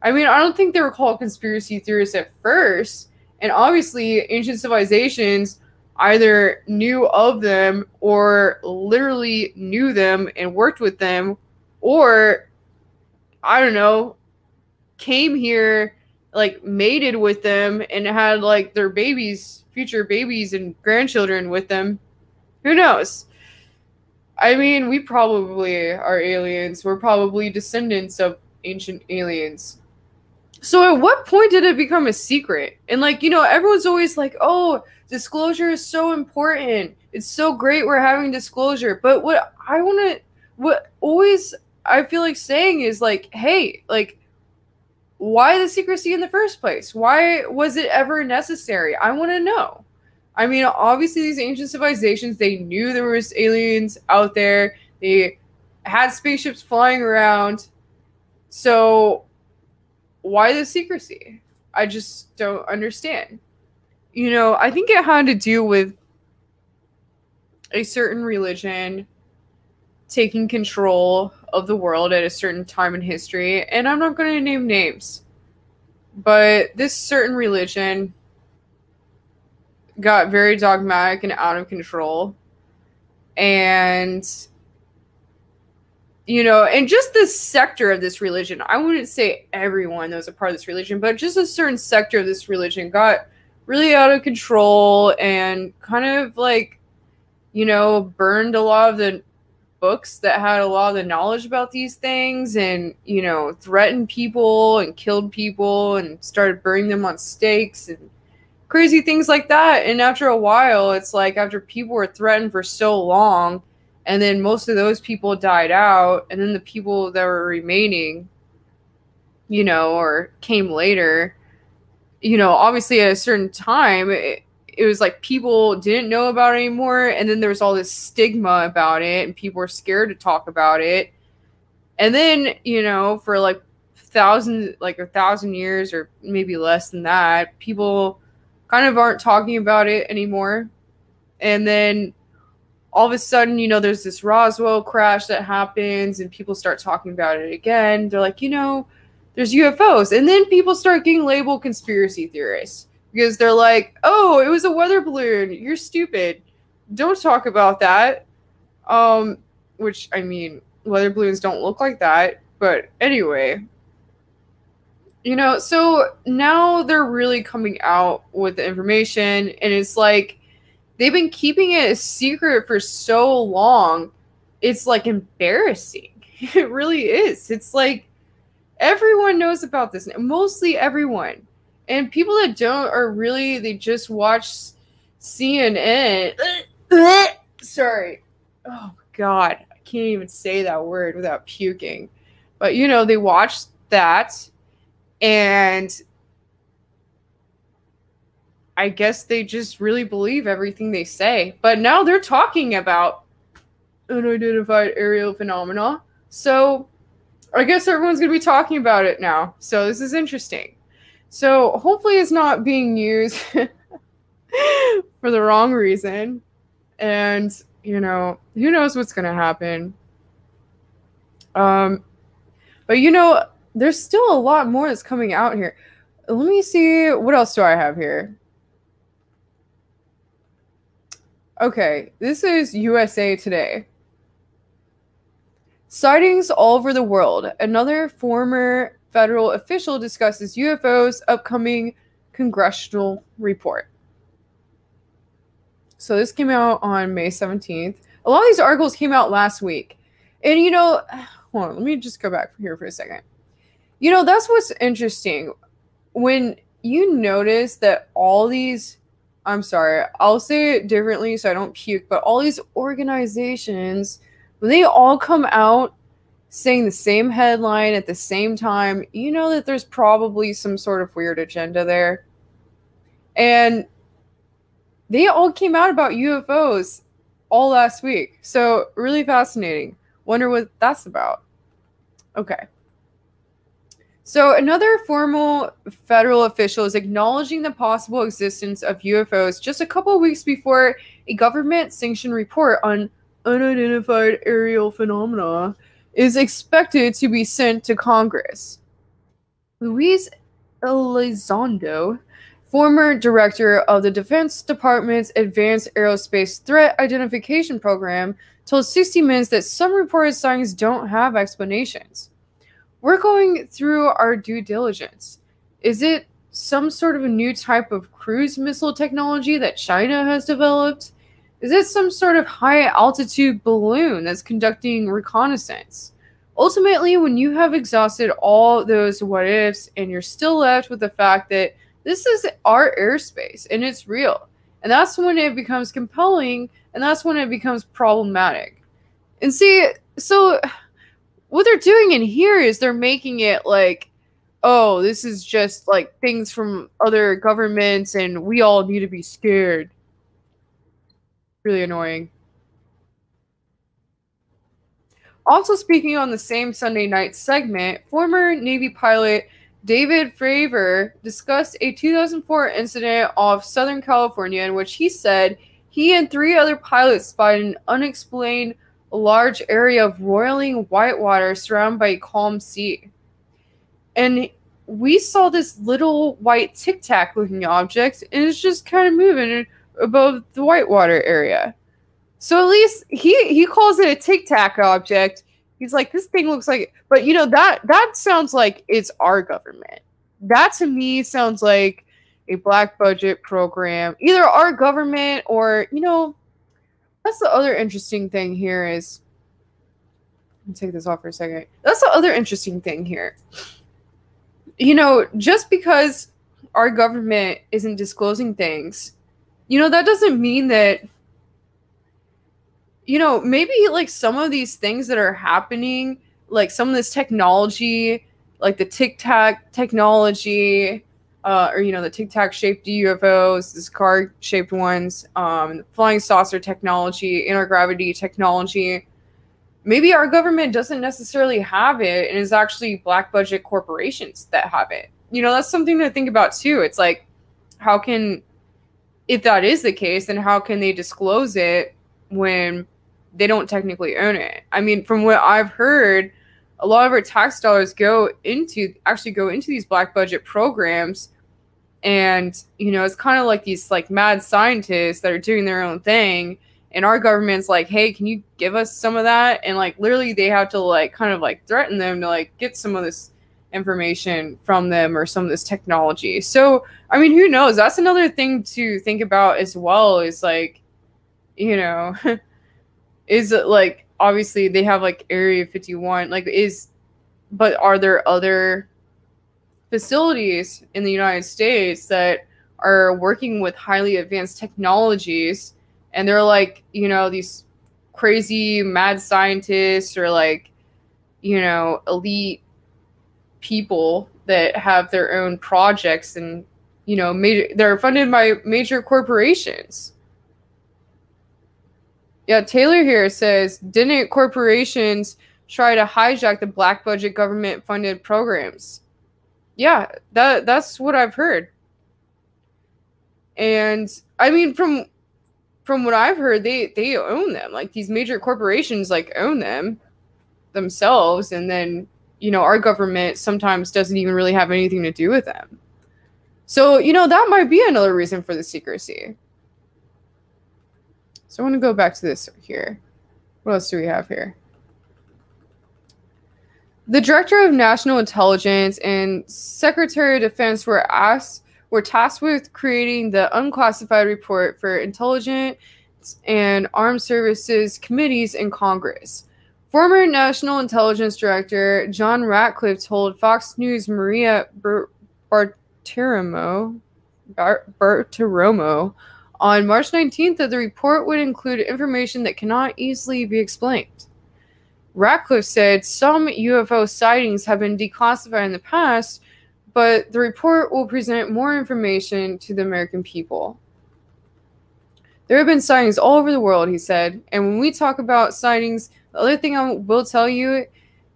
I mean, I don't think they were called conspiracy theorists at first. And obviously, ancient civilizations either knew of them or literally knew them and worked with them or I don't know, came here, like mated with them and had like their babies, future babies and grandchildren with them. Who knows? I mean, we probably are aliens. We're probably descendants of ancient aliens. So at what point did it become a secret? And like, you know, everyone's always like, "Oh, disclosure is so important. It's so great we're having disclosure." But what I want to what always I feel like saying is like, hey, like, why the secrecy in the first place? Why was it ever necessary? I want to know. I mean, obviously, these ancient civilizations, they knew there was aliens out there. They had spaceships flying around. So, why the secrecy? I just don't understand. You know, I think it had to do with a certain religion taking control of the world at a certain time in history. And I'm not going to name names, but this certain religion got very dogmatic and out of control. And, you know, and just this sector of this religion, I wouldn't say everyone that was a part of this religion, but just a certain sector of this religion got really out of control and kind of like, you know, burned a lot of the books that had a lot of the knowledge about these things and, you know, threatened people and killed people and started burning them on stakes and crazy things like that. And after a while, it's like after people were threatened for so long, and then most of those people died out, and then the people that were remaining, you know, or came later, you know, obviously at a certain time, it, it was like people didn't know about it anymore and then there was all this stigma about it and people were scared to talk about it and then you know for like thousand like a thousand years or maybe less than that people kind of aren't talking about it anymore and then all of a sudden you know there's this roswell crash that happens and people start talking about it again they're like you know there's UFOs. And then people start getting labeled conspiracy theorists because they're like, oh, it was a weather balloon. You're stupid. Don't talk about that. Um, which I mean, weather balloons don't look like that. But anyway, you know, so now they're really coming out with the information, and it's like they've been keeping it a secret for so long. It's like embarrassing. It really is. It's like everyone knows about this, mostly everyone. And people that don't are really, they just watch CNN. Sorry. Oh, God. I can't even say that word without puking. But, you know, they watch that and I guess they just really believe everything they say. But now they're talking about unidentified aerial phenomena. So I guess everyone's going to be talking about it now. So this is interesting. So hopefully it's not being used for the wrong reason. And, you know, who knows what's going to happen. Um, but, you know, there's still a lot more that's coming out here. Let me see. What else do I have here? Okay, this is USA Today. Sightings all over the world. Another former federal official discusses UFOs upcoming congressional report. So this came out on May 17th. A lot of these articles came out last week. And you know, hold on, let me just go back here for a second. You know, that's what's interesting. When you notice that all these I'm sorry, I'll say it differently so I don't puke, but all these organizations when they all come out saying the same headline at the same time, you know that there's probably some sort of weird agenda there. And they all came out about UFOs all last week. So, really fascinating. Wonder what that's about. Okay. So, another formal federal official is acknowledging the possible existence of UFOs just a couple weeks before a government sanctioned report on unidentified aerial phenomena is expected to be sent to Congress. Luis Elizondo, former director of the Defense Department's Advanced Aerospace Threat Identification Program, told 60 Minutes that some reported sightings don't have explanations. We're going through our due diligence. Is it some sort of a new type of cruise missile technology that China has developed? Is it some sort of high altitude balloon that's conducting reconnaissance? Ultimately, when you have exhausted all those what ifs and you're still left with the fact that this is our airspace and it's real, and that's when it becomes compelling and that's when it becomes problematic. And see, so what they're doing in here is they're making it like, oh, this is just like things from other governments and we all need to be scared really annoying. Also speaking on the same Sunday night segment, former Navy pilot David Fravor discussed a 2004 incident off Southern California in which he said he and three other pilots spotted an unexplained large area of roiling whitewater surrounded by a calm sea. And we saw this little white tic tac looking object, and it's just kind of moving above the whitewater area. So at least he he calls it a tic tac object. He's like, this thing looks like, but you know that that sounds like it's our government. That to me sounds like a black budget program, either our government or you know. That's the other interesting thing here is. Take this off for a second. That's the other interesting thing here. You know, just because our government isn't disclosing things you know, that doesn't mean that, you know, maybe like some of these things that are happening, like some of this technology, like the Tic Tac technology, uh, or you know the Tic Tac shaped UFOs, this car shaped ones, um, flying saucer technology, antigravity technology. Maybe our government doesn't necessarily have it, and it's actually black budget corporations that have it. You know, that's something to think about too. It's like, how can if that is the case, then how can they disclose it when they don't technically own it? I mean, from what I've heard, a lot of our tax dollars go into actually go into these black budget programs and you know it's kind of like these like mad scientists that are doing their own thing and our government's like hey can you give us some of that? And like literally they have to like kind of like threaten them to like get some of this information from them or some of this technology. So i mean who knows? That's another thing to think about as well is like you know is it like obviously they have like area 51 like is but are there other facilities in the united states that are working with highly advanced technologies and they're like you know these crazy mad scientists or like you know elite people that have their own projects and you know major they're funded by major corporations. Yeah taylor here says didn't corporations try to hijack the black budget government funded programs yeah that that's what i've heard and i mean from from what I've heard, they they own them. Like these major corporations like own them themselves, and then you know our government sometimes doesn't even really have anything to do with them. So you know that might be another reason for the secrecy. So I want to go back to this here. What else do we have here? The director of national intelligence and secretary of defense were asked were tasked with creating the unclassified report for intelligence and armed services committees in Congress. Former National Intelligence Director John Ratcliffe told Fox News Maria Bartiromo, Bartiromo on March 19th that the report would include information that cannot easily be explained. Ratcliffe said some UFO sightings have been declassified in the past, but the report will present more information to the American people. There have been sightings all over the world, he said. And when we talk about sightings, the other thing I will tell you,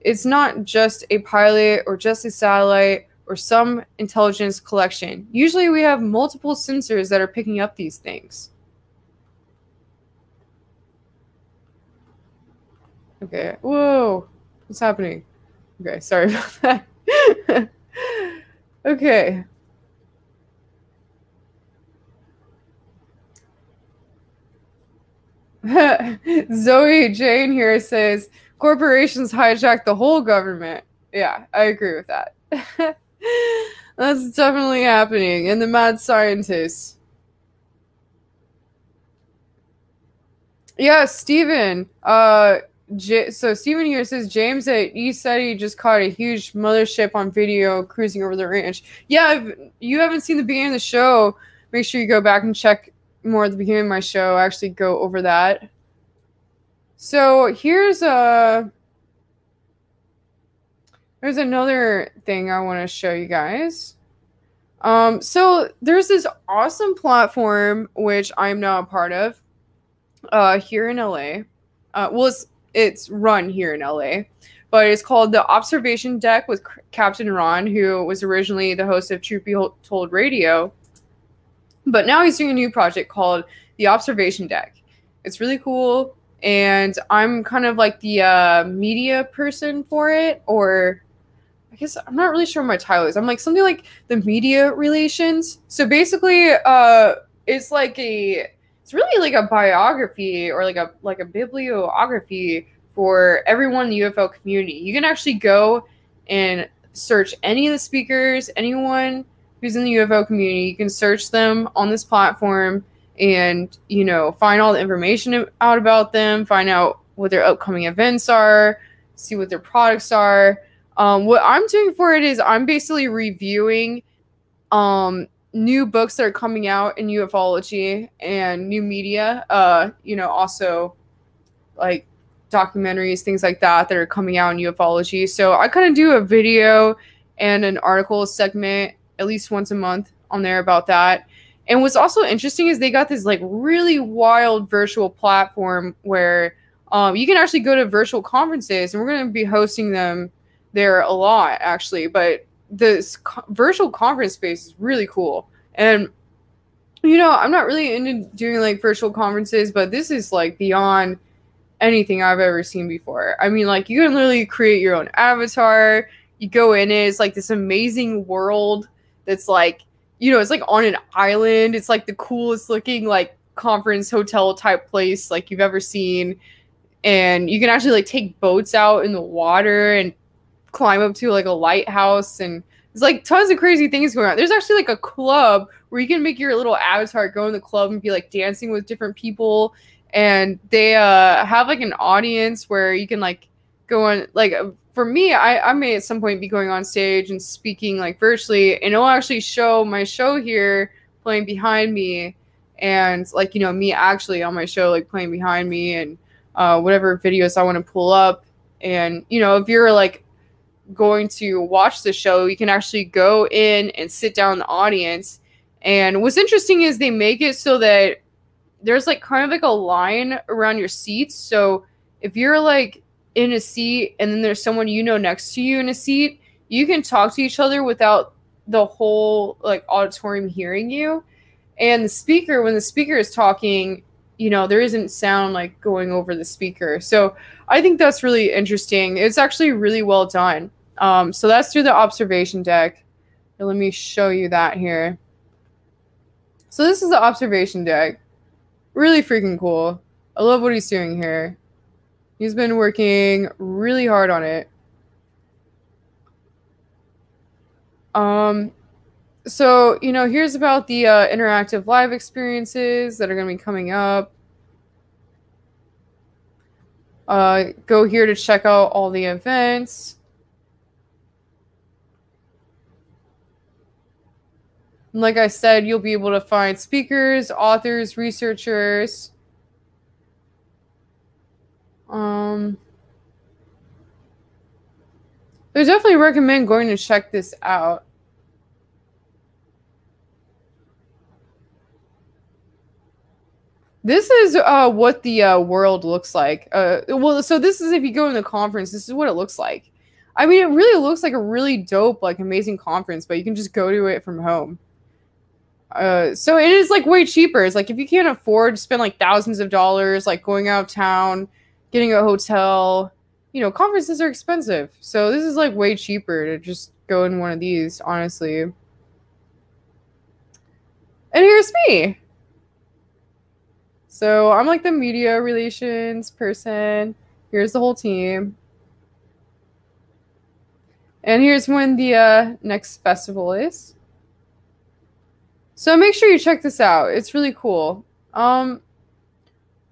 it's not just a pilot or just a satellite or some intelligence collection. Usually we have multiple sensors that are picking up these things. Okay. Whoa. What's happening? Okay, sorry about that. Okay. Zoe Jane here says corporations hijack the whole government. Yeah, I agree with that. That's definitely happening. And the mad scientists. Yeah, Steven. Uh J- so Stephen here says James that you said he just caught a huge mothership on video cruising over the ranch. Yeah, if you haven't seen the beginning of the show, make sure you go back and check more at the beginning of my show. I actually go over that. So here's a there's another thing I want to show you guys. Um, so there's this awesome platform which I'm now a part of uh, here in LA. Uh, well, it's it's run here in LA, but it's called the Observation Deck with Captain Ron, who was originally the host of Truth Be Told Radio. But now he's doing a new project called the Observation Deck. It's really cool, and I'm kind of like the uh, media person for it, or I guess I'm not really sure what my title is. I'm like something like the media relations. So basically, uh, it's like a it's really like a biography or like a like a bibliography for everyone in the UFO community. You can actually go and search any of the speakers, anyone who's in the UFO community. You can search them on this platform and you know find all the information out about them, find out what their upcoming events are, see what their products are. Um, what I'm doing for it is I'm basically reviewing um, new books that are coming out in ufology and new media uh you know also like documentaries things like that that are coming out in ufology. So i kind of do a video and an article segment at least once a month on there about that. And what's also interesting is they got this like really wild virtual platform where um, you can actually go to virtual conferences and we're going to be hosting them there a lot actually. But this co- virtual conference space is really cool. And you know, I'm not really into doing like virtual conferences, but this is like beyond anything I've ever seen before. I mean, like you can literally create your own avatar. You go in it, it's like this amazing world that's like, you know, it's like on an island. It's like the coolest looking like conference hotel type place like you've ever seen. And you can actually like take boats out in the water and climb up to like a lighthouse and there's like tons of crazy things going on. There's actually like a club where you can make your little avatar go in the club and be like dancing with different people and they uh have like an audience where you can like go on like for me I, I may at some point be going on stage and speaking like virtually and it'll actually show my show here playing behind me and like you know me actually on my show like playing behind me and uh, whatever videos i want to pull up and you know if you're like going to watch the show you can actually go in and sit down in the audience and what's interesting is they make it so that there's like kind of like a line around your seats. So if you're like in a seat and then there's someone you know next to you in a seat, you can talk to each other without the whole like auditorium hearing you. And the speaker, when the speaker is talking, you know, there isn't sound like going over the speaker. So I think that's really interesting. It's actually really well done. Um, so that's through the observation deck. let me show you that here. So this is the observation deck. Really freaking cool. I love what he's doing here. He's been working really hard on it. Um, so, you know, here's about the uh, interactive live experiences that are going to be coming up. Uh, go here to check out all the events. Like I said, you'll be able to find speakers, authors, researchers. Um, I definitely recommend going to check this out. This is uh, what the uh, world looks like. Uh, well, so this is if you go in the conference, this is what it looks like. I mean, it really looks like a really dope, like amazing conference, but you can just go to it from home. Uh, so it is like way cheaper. It's like if you can't afford to spend like thousands of dollars, like going out of town, getting a hotel, you know, conferences are expensive. So this is like way cheaper to just go in one of these, honestly. And here's me. So I'm like the media relations person. Here's the whole team. And here's when the uh, next festival is. So make sure you check this out. It's really cool. Um,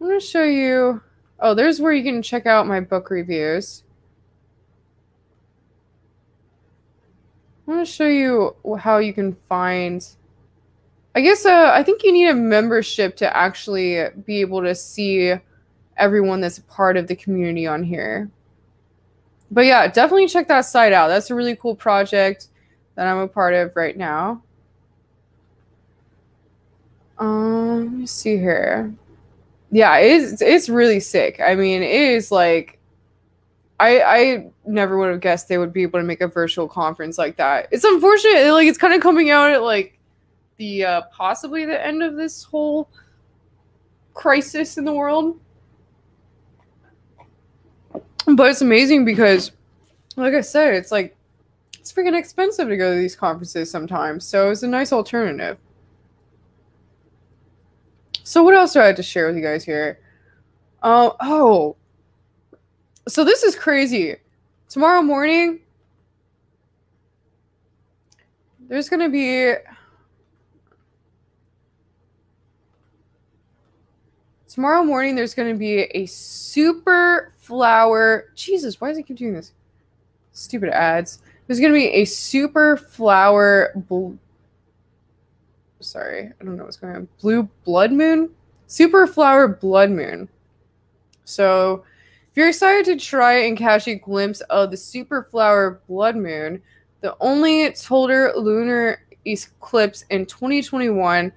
I'm going to show you. Oh, there's where you can check out my book reviews. I'm going to show you how you can find. I guess uh, I think you need a membership to actually be able to see everyone that's a part of the community on here. But yeah, definitely check that site out. That's a really cool project that I'm a part of right now. Um, let me see here. Yeah, it's it's really sick. I mean, it is like I I never would have guessed they would be able to make a virtual conference like that. It's unfortunate, like it's kind of coming out at like the uh, possibly the end of this whole crisis in the world. But it's amazing because, like I said, it's like it's freaking expensive to go to these conferences sometimes. So it's a nice alternative. So what else do I have to share with you guys here? Uh, oh, so this is crazy. Tomorrow morning, there's gonna be tomorrow morning. There's gonna be a super flower. Jesus, why does it keep doing this? Stupid ads. There's gonna be a super flower sorry, I don't know what's going on. Blue blood moon? Super flower blood moon. So if you're excited to try and catch a glimpse of the super flower blood moon, the only total lunar eclipse in 2021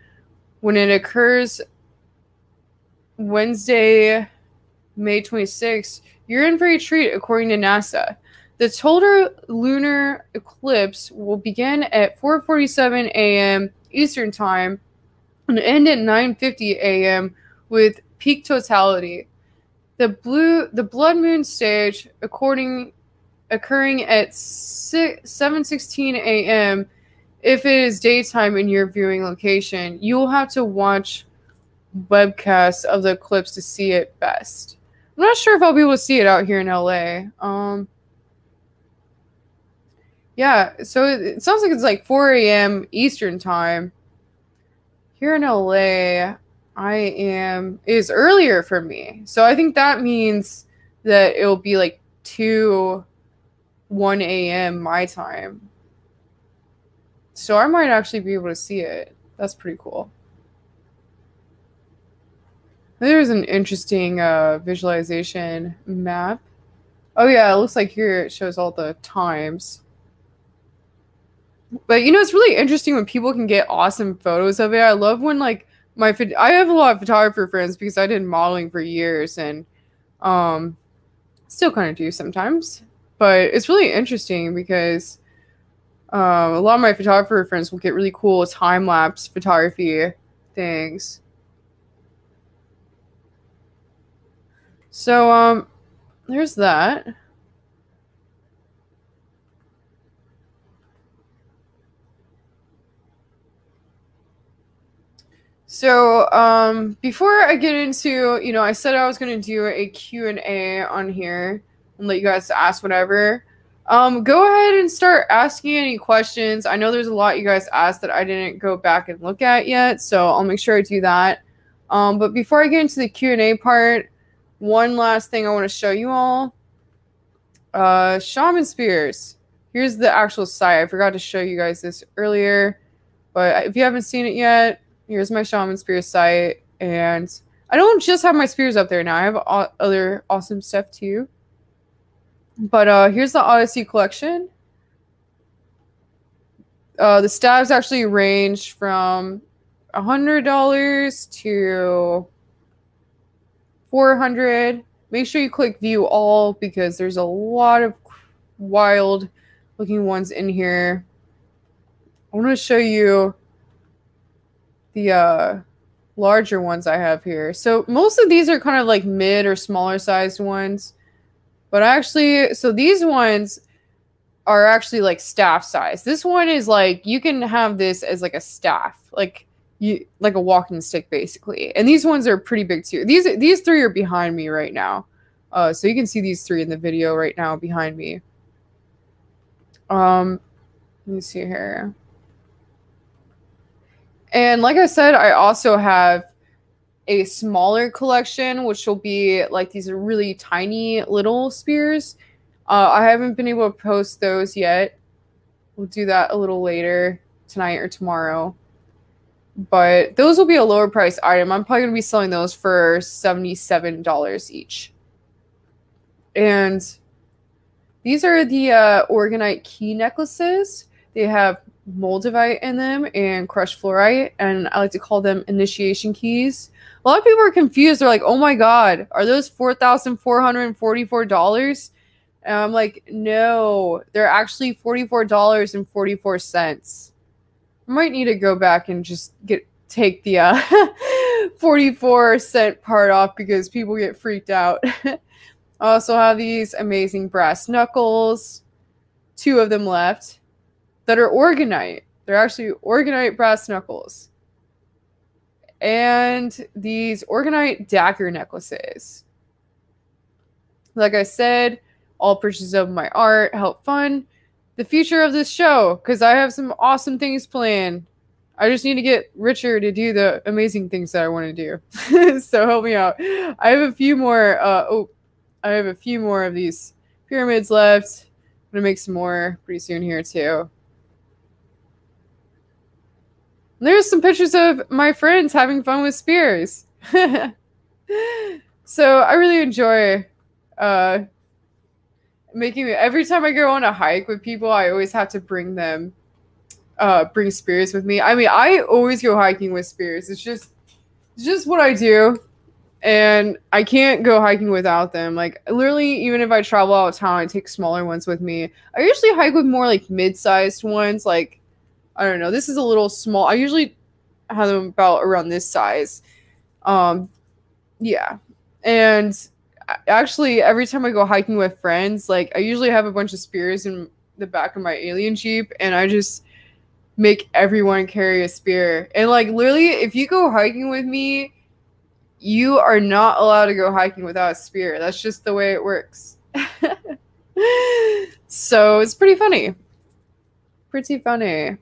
when it occurs Wednesday, May 26th, you're in for a treat according to NASA. The total lunar eclipse will begin at 4:47 a.m. Eastern Time and end at 9:50 a.m. with peak totality. The blue the blood moon stage according occurring at 7:16 a.m. if it is daytime in your viewing location. You will have to watch webcasts of the eclipse to see it best. I'm not sure if I'll be able to see it out here in LA. Um yeah, so it, sounds like it's like 4 a.m. Eastern time. Here in LA, I am is earlier for me. So I think that means that it'll be like 2 1 a.m. my time. So I might actually be able to see it. That's pretty cool. There's an interesting uh, visualization map. Oh yeah, it looks like here it shows all the times. But you know, it's really interesting when people can get awesome photos of it. I love when like my I have a lot of photographer friends because I did modeling for years and um still kind of do sometimes. But it's really interesting because um, a lot of my photographer friends will get really cool time lapse photography things. So um there's that. So, um, before I get into, you know, I said I was going to do a Q&A on here and let you guys ask whatever. Um, go ahead and start asking any questions. I know there's a lot you guys asked that I didn't go back and look at yet, so I'll make sure I do that. Um, but before I get into the Q&A part, one last thing I want to show you all. Uh, Shaman Spears. Here's the actual site. I forgot to show you guys this earlier, but if you haven't seen it yet, Here's my Shaman Spears site. And I don't just have my spears up there now. I have other awesome stuff too. But uh, here's the Odyssey collection. Uh, the stabs actually range from a $100 to 400 Make sure you click view all because there's a lot of wild looking ones in here. I want to show you the uh, larger ones I have here. So most of these are kind of like mid or smaller sized ones. But actually, so these ones are actually like staff size. This one is like you can have this as like a staff, like you like a walking stick basically. And these ones are pretty big too. These these three are behind me right now. Uh, so you can see these three in the video right now behind me. Um, let me see here. And like I said, I also have a smaller collection, which will be like these really tiny little spears. Uh, I haven't been able to post those yet. We'll do that a little later tonight or tomorrow. But those will be a lower price item. I'm probably going to be selling those for $77 each. And these are the uh, Orgonite key necklaces. They have moldavite in them and crushed fluorite, and I like to call them initiation keys. A lot of people are confused. They're like, "Oh my god, are those four thousand four hundred and forty-four dollars?" And I'm like, "No, they're actually forty-four dollars and forty-four cents." I might need to go back and just get take the uh, 44 cent part off because people get freaked out. Also have these amazing brass knuckles, two of them left that are orgonite. They're actually orgonite brass knuckles. And these orgonite dagger necklaces. Like I said, all purchases of my art help fund the future of this show because I have some awesome things planned. I just need to get richer to do the amazing things that I want to do. so help me out. I have a few more. Uh, oh, I have a few more of these pyramids left. I'm gonna make some more pretty soon here too. There's some pictures of my friends having fun with spears. so I really enjoy uh, making every time I go on a hike with people, I always have to bring them uh, bring spears with me. I mean, I always go hiking with spears. It's just it's just what I do. And I can't go hiking without them. Like literally, even if I travel out of town, I take smaller ones with me. I usually hike with more like mid-sized ones, like I don't know. This is a little small. I usually have them about around this size. Um, yeah. And actually every time I go hiking with friends, like I usually have a bunch of spears in the back of my alien jeep, and I just make everyone carry a spear. And like literally, if you go hiking with me, you are not allowed to go hiking without a spear. That's just the way it works. so it's pretty funny. Pretty funny.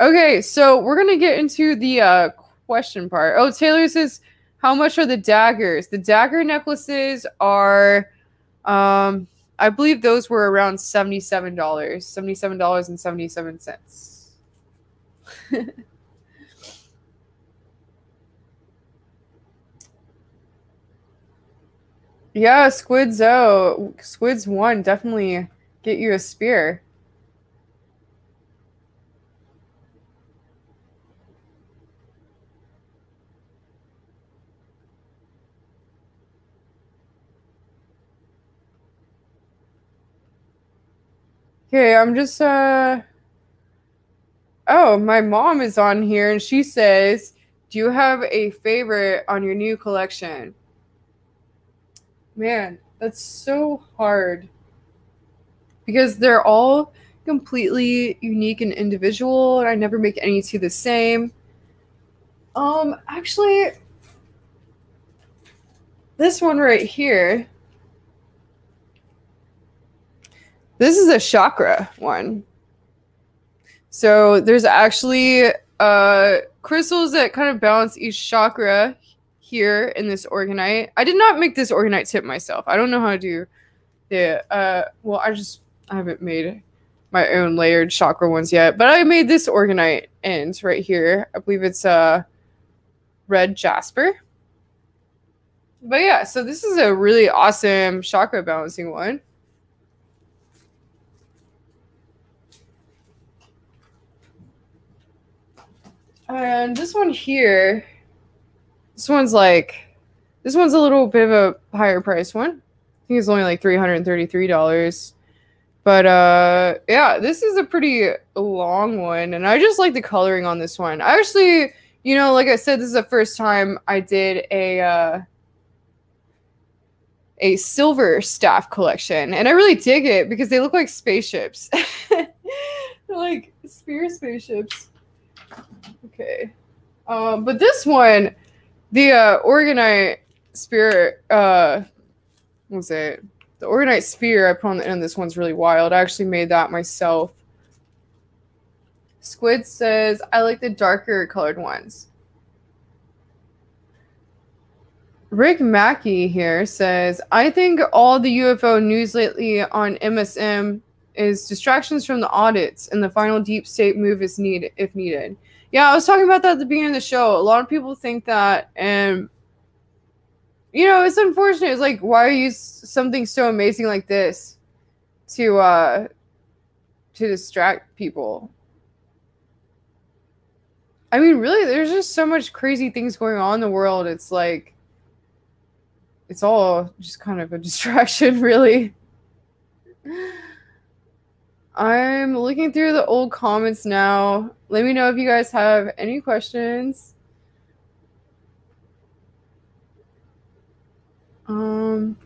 Okay, so we're gonna get into the uh, question part. Oh, Taylor says, "How much are the daggers?" The dagger necklaces are, um, I believe those were around seventy-seven dollars, seventy-seven dollars and seventy-seven cents. yeah, Squid's oh, Squid's one definitely get you a spear. Okay, I'm just uh Oh, my mom is on here and she says, Do you have a favorite on your new collection? Man, that's so hard because they're all completely unique and individual, and I never make any two the same. Um, actually, this one right here. This is a chakra one. So there's actually uh, crystals that kind of balance each chakra here in this orgonite. I did not make this orgonite tip myself. I don't know how to do the uh well I just I haven't made my own layered chakra ones yet, but I made this orgonite end right here. I believe it's uh red jasper. But yeah, so this is a really awesome chakra balancing one. And this one here, this one's like, this one's a little bit of a higher price one. I think it's only like $333. But uh yeah, this is a pretty long one. And I just like the coloring on this one. I actually, you know, like I said, this is the first time I did a uh a silver staff collection. And I really dig it because they look like spaceships. like spear spaceships. Okay. Um, but this one, the uh, Spirit, uh, what's it? The Orgonite Sphere I put on the end of this one's really wild. I actually made that myself. Squid says, I like the darker colored ones. Rick Mackey here says, I think all the UFO news lately on MSM is distractions from the audits and the final deep state move is needed if needed. Yeah, I was talking about that at the beginning of the show. A lot of people think that, and you know, it's unfortunate. It's like, why are you use something so amazing like this to uh to distract people? I mean, really, there's just so much crazy things going on in the world. It's like it's all just kind of a distraction, really. I'm looking through the old comments now. Let me know if you guys have any questions. Um,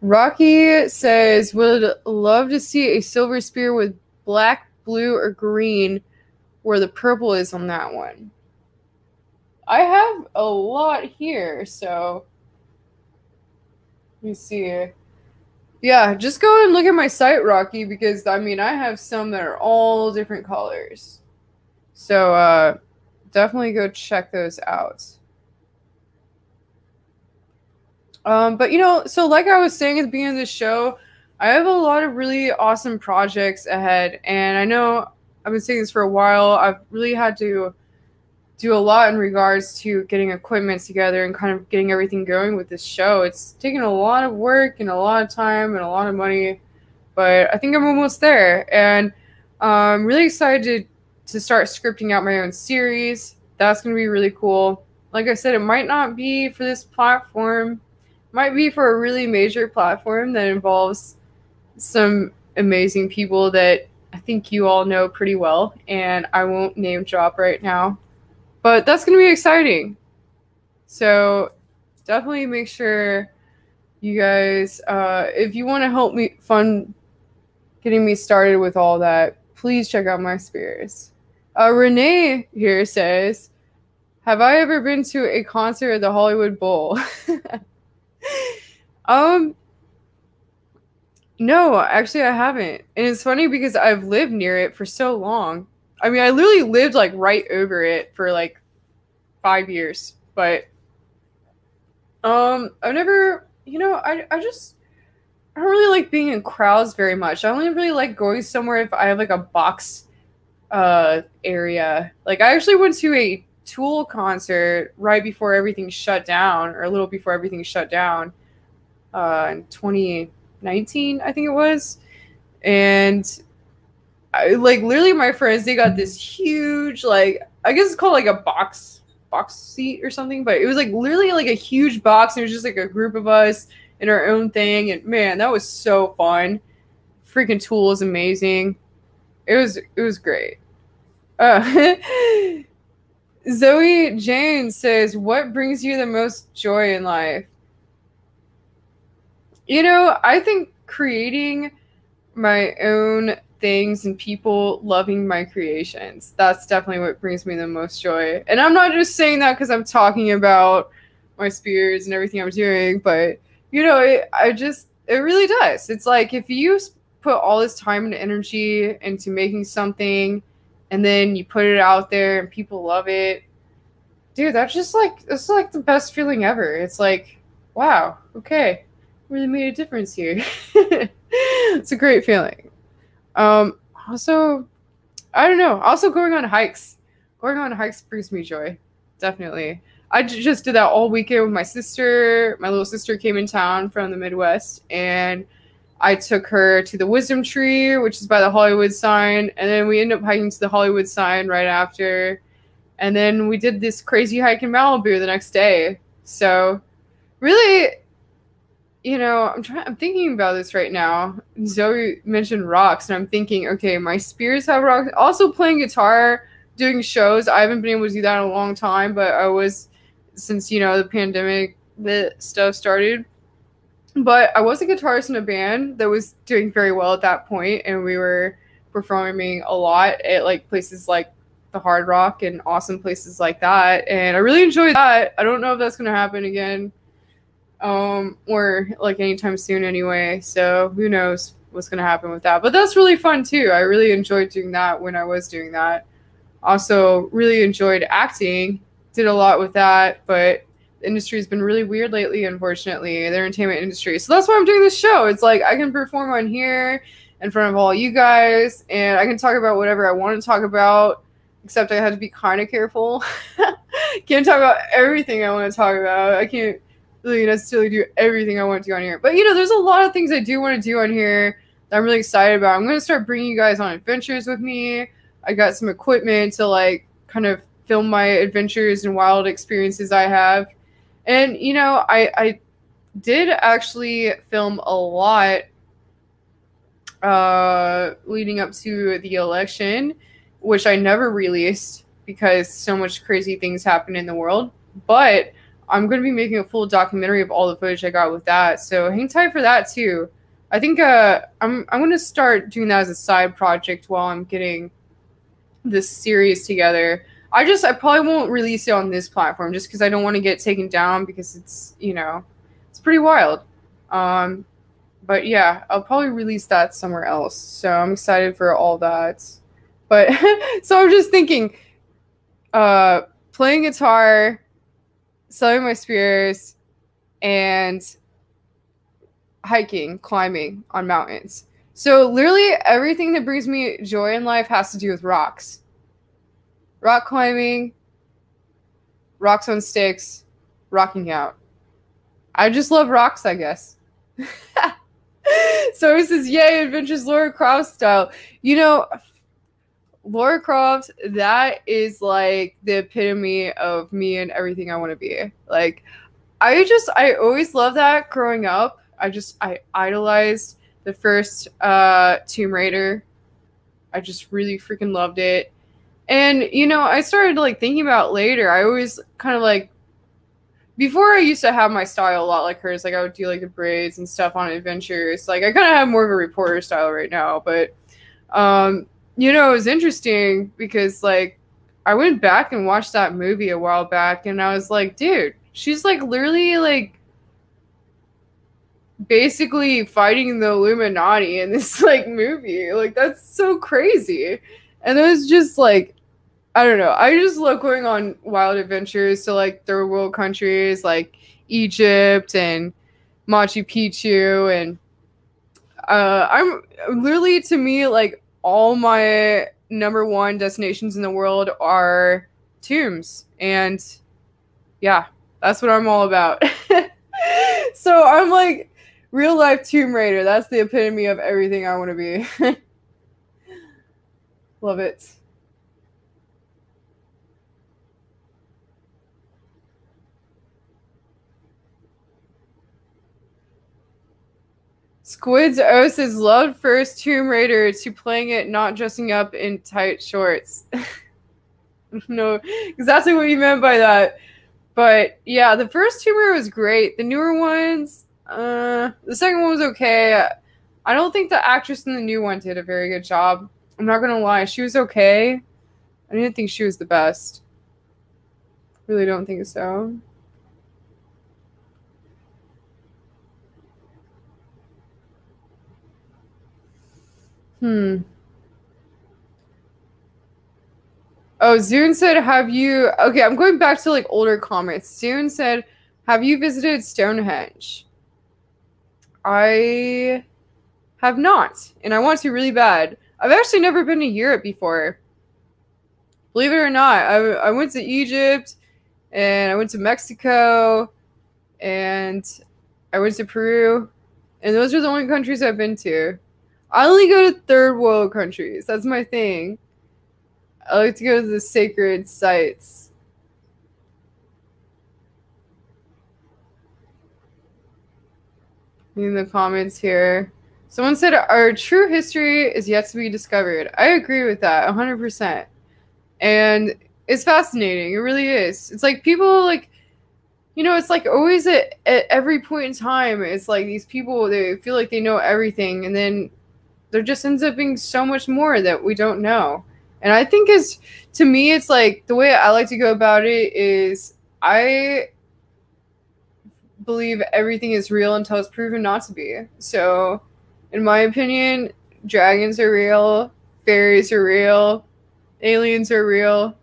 Rocky says, would love to see a silver spear with black, blue, or green where the purple is on that one. I have a lot here, so me see. Yeah, just go and look at my site, Rocky, because I mean I have some that are all different colors. So uh definitely go check those out. Um, but you know, so like I was saying at the beginning of the show, I have a lot of really awesome projects ahead, and I know I've been saying this for a while. I've really had to do a lot in regards to getting equipment together and kind of getting everything going with this show. It's taken a lot of work and a lot of time and a lot of money, but I think I'm almost there. And I'm really excited to, to start scripting out my own series. That's going to be really cool. Like I said, it might not be for this platform, it might be for a really major platform that involves some amazing people that I think you all know pretty well. And I won't name drop right now but that's going to be exciting. So definitely make sure you guys, uh, if you want to help me fund getting me started with all that, please check out my spears. Uh, Renee here says, "Have I ever been to a concert at the Hollywood Bowl?" um, no, actually, I haven't, and it's funny because I've lived near it for so long. I mean, I literally lived like right over it for like five years, but um, I've never, you know, I I just I don't really like being in crowds very much. I only really like going somewhere if I have like a box uh area. Like I actually went to a Tool concert right before everything shut down, or a little before everything shut down, uh, in 2019, I think it was, and I like literally my friends they got this huge like I guess it's called like a box box seat or something, but it was like literally like a huge box, and it was just like a group of us in our own thing, and man, that was so fun. Freaking Tool is amazing. It was it was great. Uh, Zoe Jane says, What brings you the most joy in life? You know, I think creating my own things and people loving my creations. That's definitely what brings me the most joy. And I'm not just saying that because I'm talking about my spears and everything I'm doing, but you know, it, I just, it really does. It's like if you put all this time and energy into making something and then you put it out there and people love it dude that's just like it's like the best feeling ever it's like wow okay really made a difference here it's a great feeling um also i don't know also going on hikes going on hikes brings me joy definitely i just did that all weekend with my sister my little sister came in town from the midwest and I took her to the Wisdom Tree, which is by the Hollywood sign, and then we ended up hiking to the Hollywood sign right after. And then we did this crazy hike in Malibu the next day. So, really, you know, I'm trying. I'm thinking about this right now. Zoe mentioned rocks, and I'm thinking, okay, my spears have rocks. Also, playing guitar, doing shows. I haven't been able to do that in a long time, but I was since you know the pandemic the stuff started but I was a guitarist in a band that was doing very well at that point, and we were performing a lot at like places like the Hard Rock and awesome places like that. And I really enjoyed that. I don't know if that's gonna happen again, um, or like anytime soon anyway. So who knows what's gonna happen with that? But that's really fun too. I really enjoyed doing that when I was doing that. Also, really enjoyed acting. Did a lot with that, but the industry has been really weird lately, unfortunately, the entertainment industry. So that's why I'm doing this show. It's like I can perform on here in front of all you guys, and I can talk about whatever I want to talk about, except I have to be kind of careful. can't talk about everything I want to talk about. I can't really necessarily do everything I want to do on here. But you know, there's a lot of things I do want to do on here that I'm really excited about. I'm going to start bringing you guys on adventures with me. I got some equipment to like kind of film my adventures and wild experiences I have. And you know, I I did actually film a lot uh, leading up to the election, which I never released because so much crazy things happen in the world. But I'm going to be making a full documentary of all the footage I got with that. So hang tight for that too. I think uh, I'm I'm going to start doing that as a side project while I'm getting this series together. I just I probably won't release it on this platform just because I don't want to get taken down because it's you know it's pretty wild. Um, but yeah, I'll probably release that somewhere else. So I'm excited for all that. But so I'm just thinking, uh, playing guitar, selling my spears, and hiking, climbing on mountains. So literally everything that brings me joy in life has to do with rocks rock climbing, rocks on sticks, rocking out. I just love rocks, I guess. so it says, Yay, Adventures Lara Croft style. You know, Lara Croft, that is like the epitome of me and everything I want to be. Like, I just, I always loved that growing up. I just, I idolized the first uh, Tomb Raider. I just really freaking loved it And you know, I started like thinking about later. I always kind of like before I used to have my style a lot like hers. Like I would do like the braids and stuff on adventures. Like I kind of have more of a reporter style right now, but um, you know, it was interesting because like I went back and watched that movie a while back, and I was like, dude, she's like literally like basically fighting the Illuminati in this like movie. Like that's so crazy. And it was just like I don't know. I just love going on wild adventures to like third world countries like Egypt and Machu Picchu and uh I'm literally to me like all my number one destinations in the world are tombs and yeah, that's what I'm all about. so I'm like real life Tomb Raider. That's the epitome of everything I want to be. Love it. Squid's O's is loved first Tomb Raider to playing it not dressing up in tight shorts. no, exactly what you meant by that. But yeah, the first Tomb Raider was great. The newer ones, uh, the second one was okay. I don't think the actress in the new one did a very good job. I'm not gonna lie, she was okay. I didn't think she was the best. Really don't think so. Hmm. Oh, Zune said, "Have you?" Okay, I'm going back to like older comments. Zune said, "Have you visited Stonehenge?" I have not, and I want to really bad. I've actually never been to Europe before. Believe it or not, I, I went to Egypt, and I went to Mexico, and I went to Peru, and those are the only countries I've been to. I only go to third world countries. That's my thing. I like to go to the sacred sites. In the comments here. Someone said our true history is yet to be discovered. I agree with that 100%. And it's fascinating. It really is. It's like people like you know, it's like always at, at every point in time, it's like these people they feel like they know everything and then there just ends up being so much more that we don't know. And I think is to me it's like the way I like to go about it is I believe everything is real until it's proven not to be. So in my opinion, dragons are real, fairies are real, aliens are real.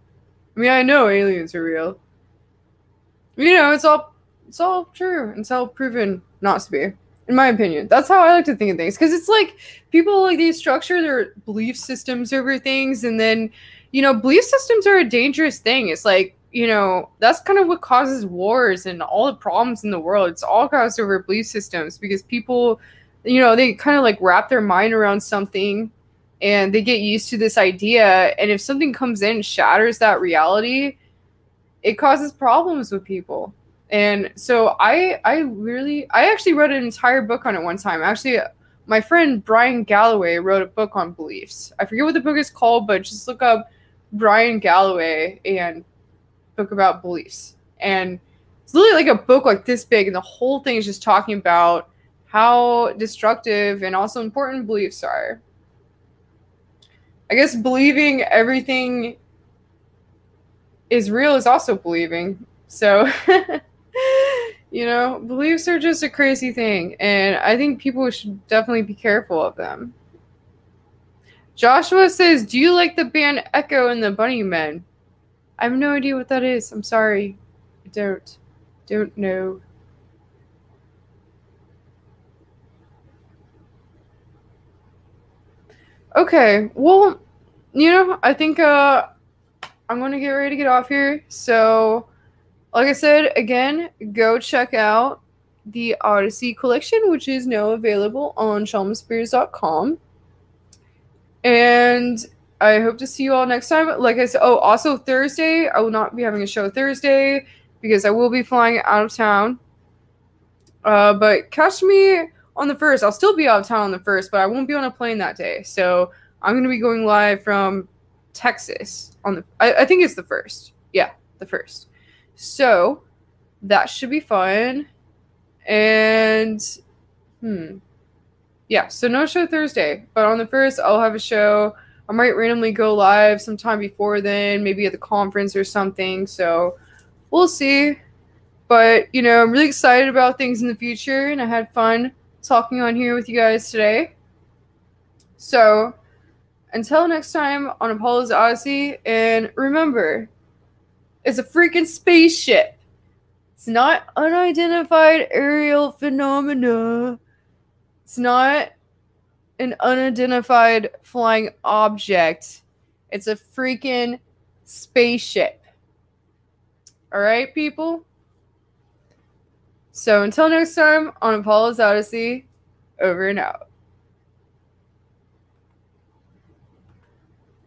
I mean, I know aliens are real. You know, it's all it's all true until proven not to be in my opinion. That's how I like to think of things because it's like people like they structure their belief systems over things, and then you know, belief systems are a dangerous thing. It's like you know that's kind of what causes wars and all the problems in the world. It's all caused over belief systems because people, you know, they kind of like wrap their mind around something and they get used to this idea and if something comes in and shatters that reality it causes problems with people and so I I really I actually wrote an entire book on it one time. Actually, my friend Brian Galloway wrote a book on beliefs. I forget what the book is called, but just look up Brian Galloway and book about beliefs. And it's literally like a book like this big, and the whole thing is just talking about how destructive and also important beliefs are. I guess believing everything is real is also believing. So you know, beliefs are just a crazy thing, and I think people should definitely be careful of them. Joshua says, Do you like the band Echo and the Bunnymen? I have no idea what that is. I'm sorry. I don't. Don't know. Okay, well, you know, I think uh I'm gonna get ready to get off here. So like I said, again, go check out the Odyssey collection, which is now available on shamanspears.com. And I hope to see you all next time. Like I said, oh, also Thursday, I will not be having a show Thursday because I will be flying out of town. Uh, but catch me on the first. I'll still be out of town on the first, but I won't be on a plane that day. So I'm going to be going live from Texas on the I, I think it's the first. Yeah, the first. So that should be fun. And hmm. Yeah, so no show Thursday, but on the first I'll have a show. I might randomly go live sometime before then, maybe at the conference or something. So we'll see. But, you know, I'm really excited about things in the future and I had fun talking on here with you guys today. So, until next time on Apolla's Odyssey, and remember, it's a freaking spaceship. It's not unidentified aerial phenomena. It's not an unidentified flying object. It's a freaking spaceship. All right, people? So until next time on Apolla's Odyssey, over and out.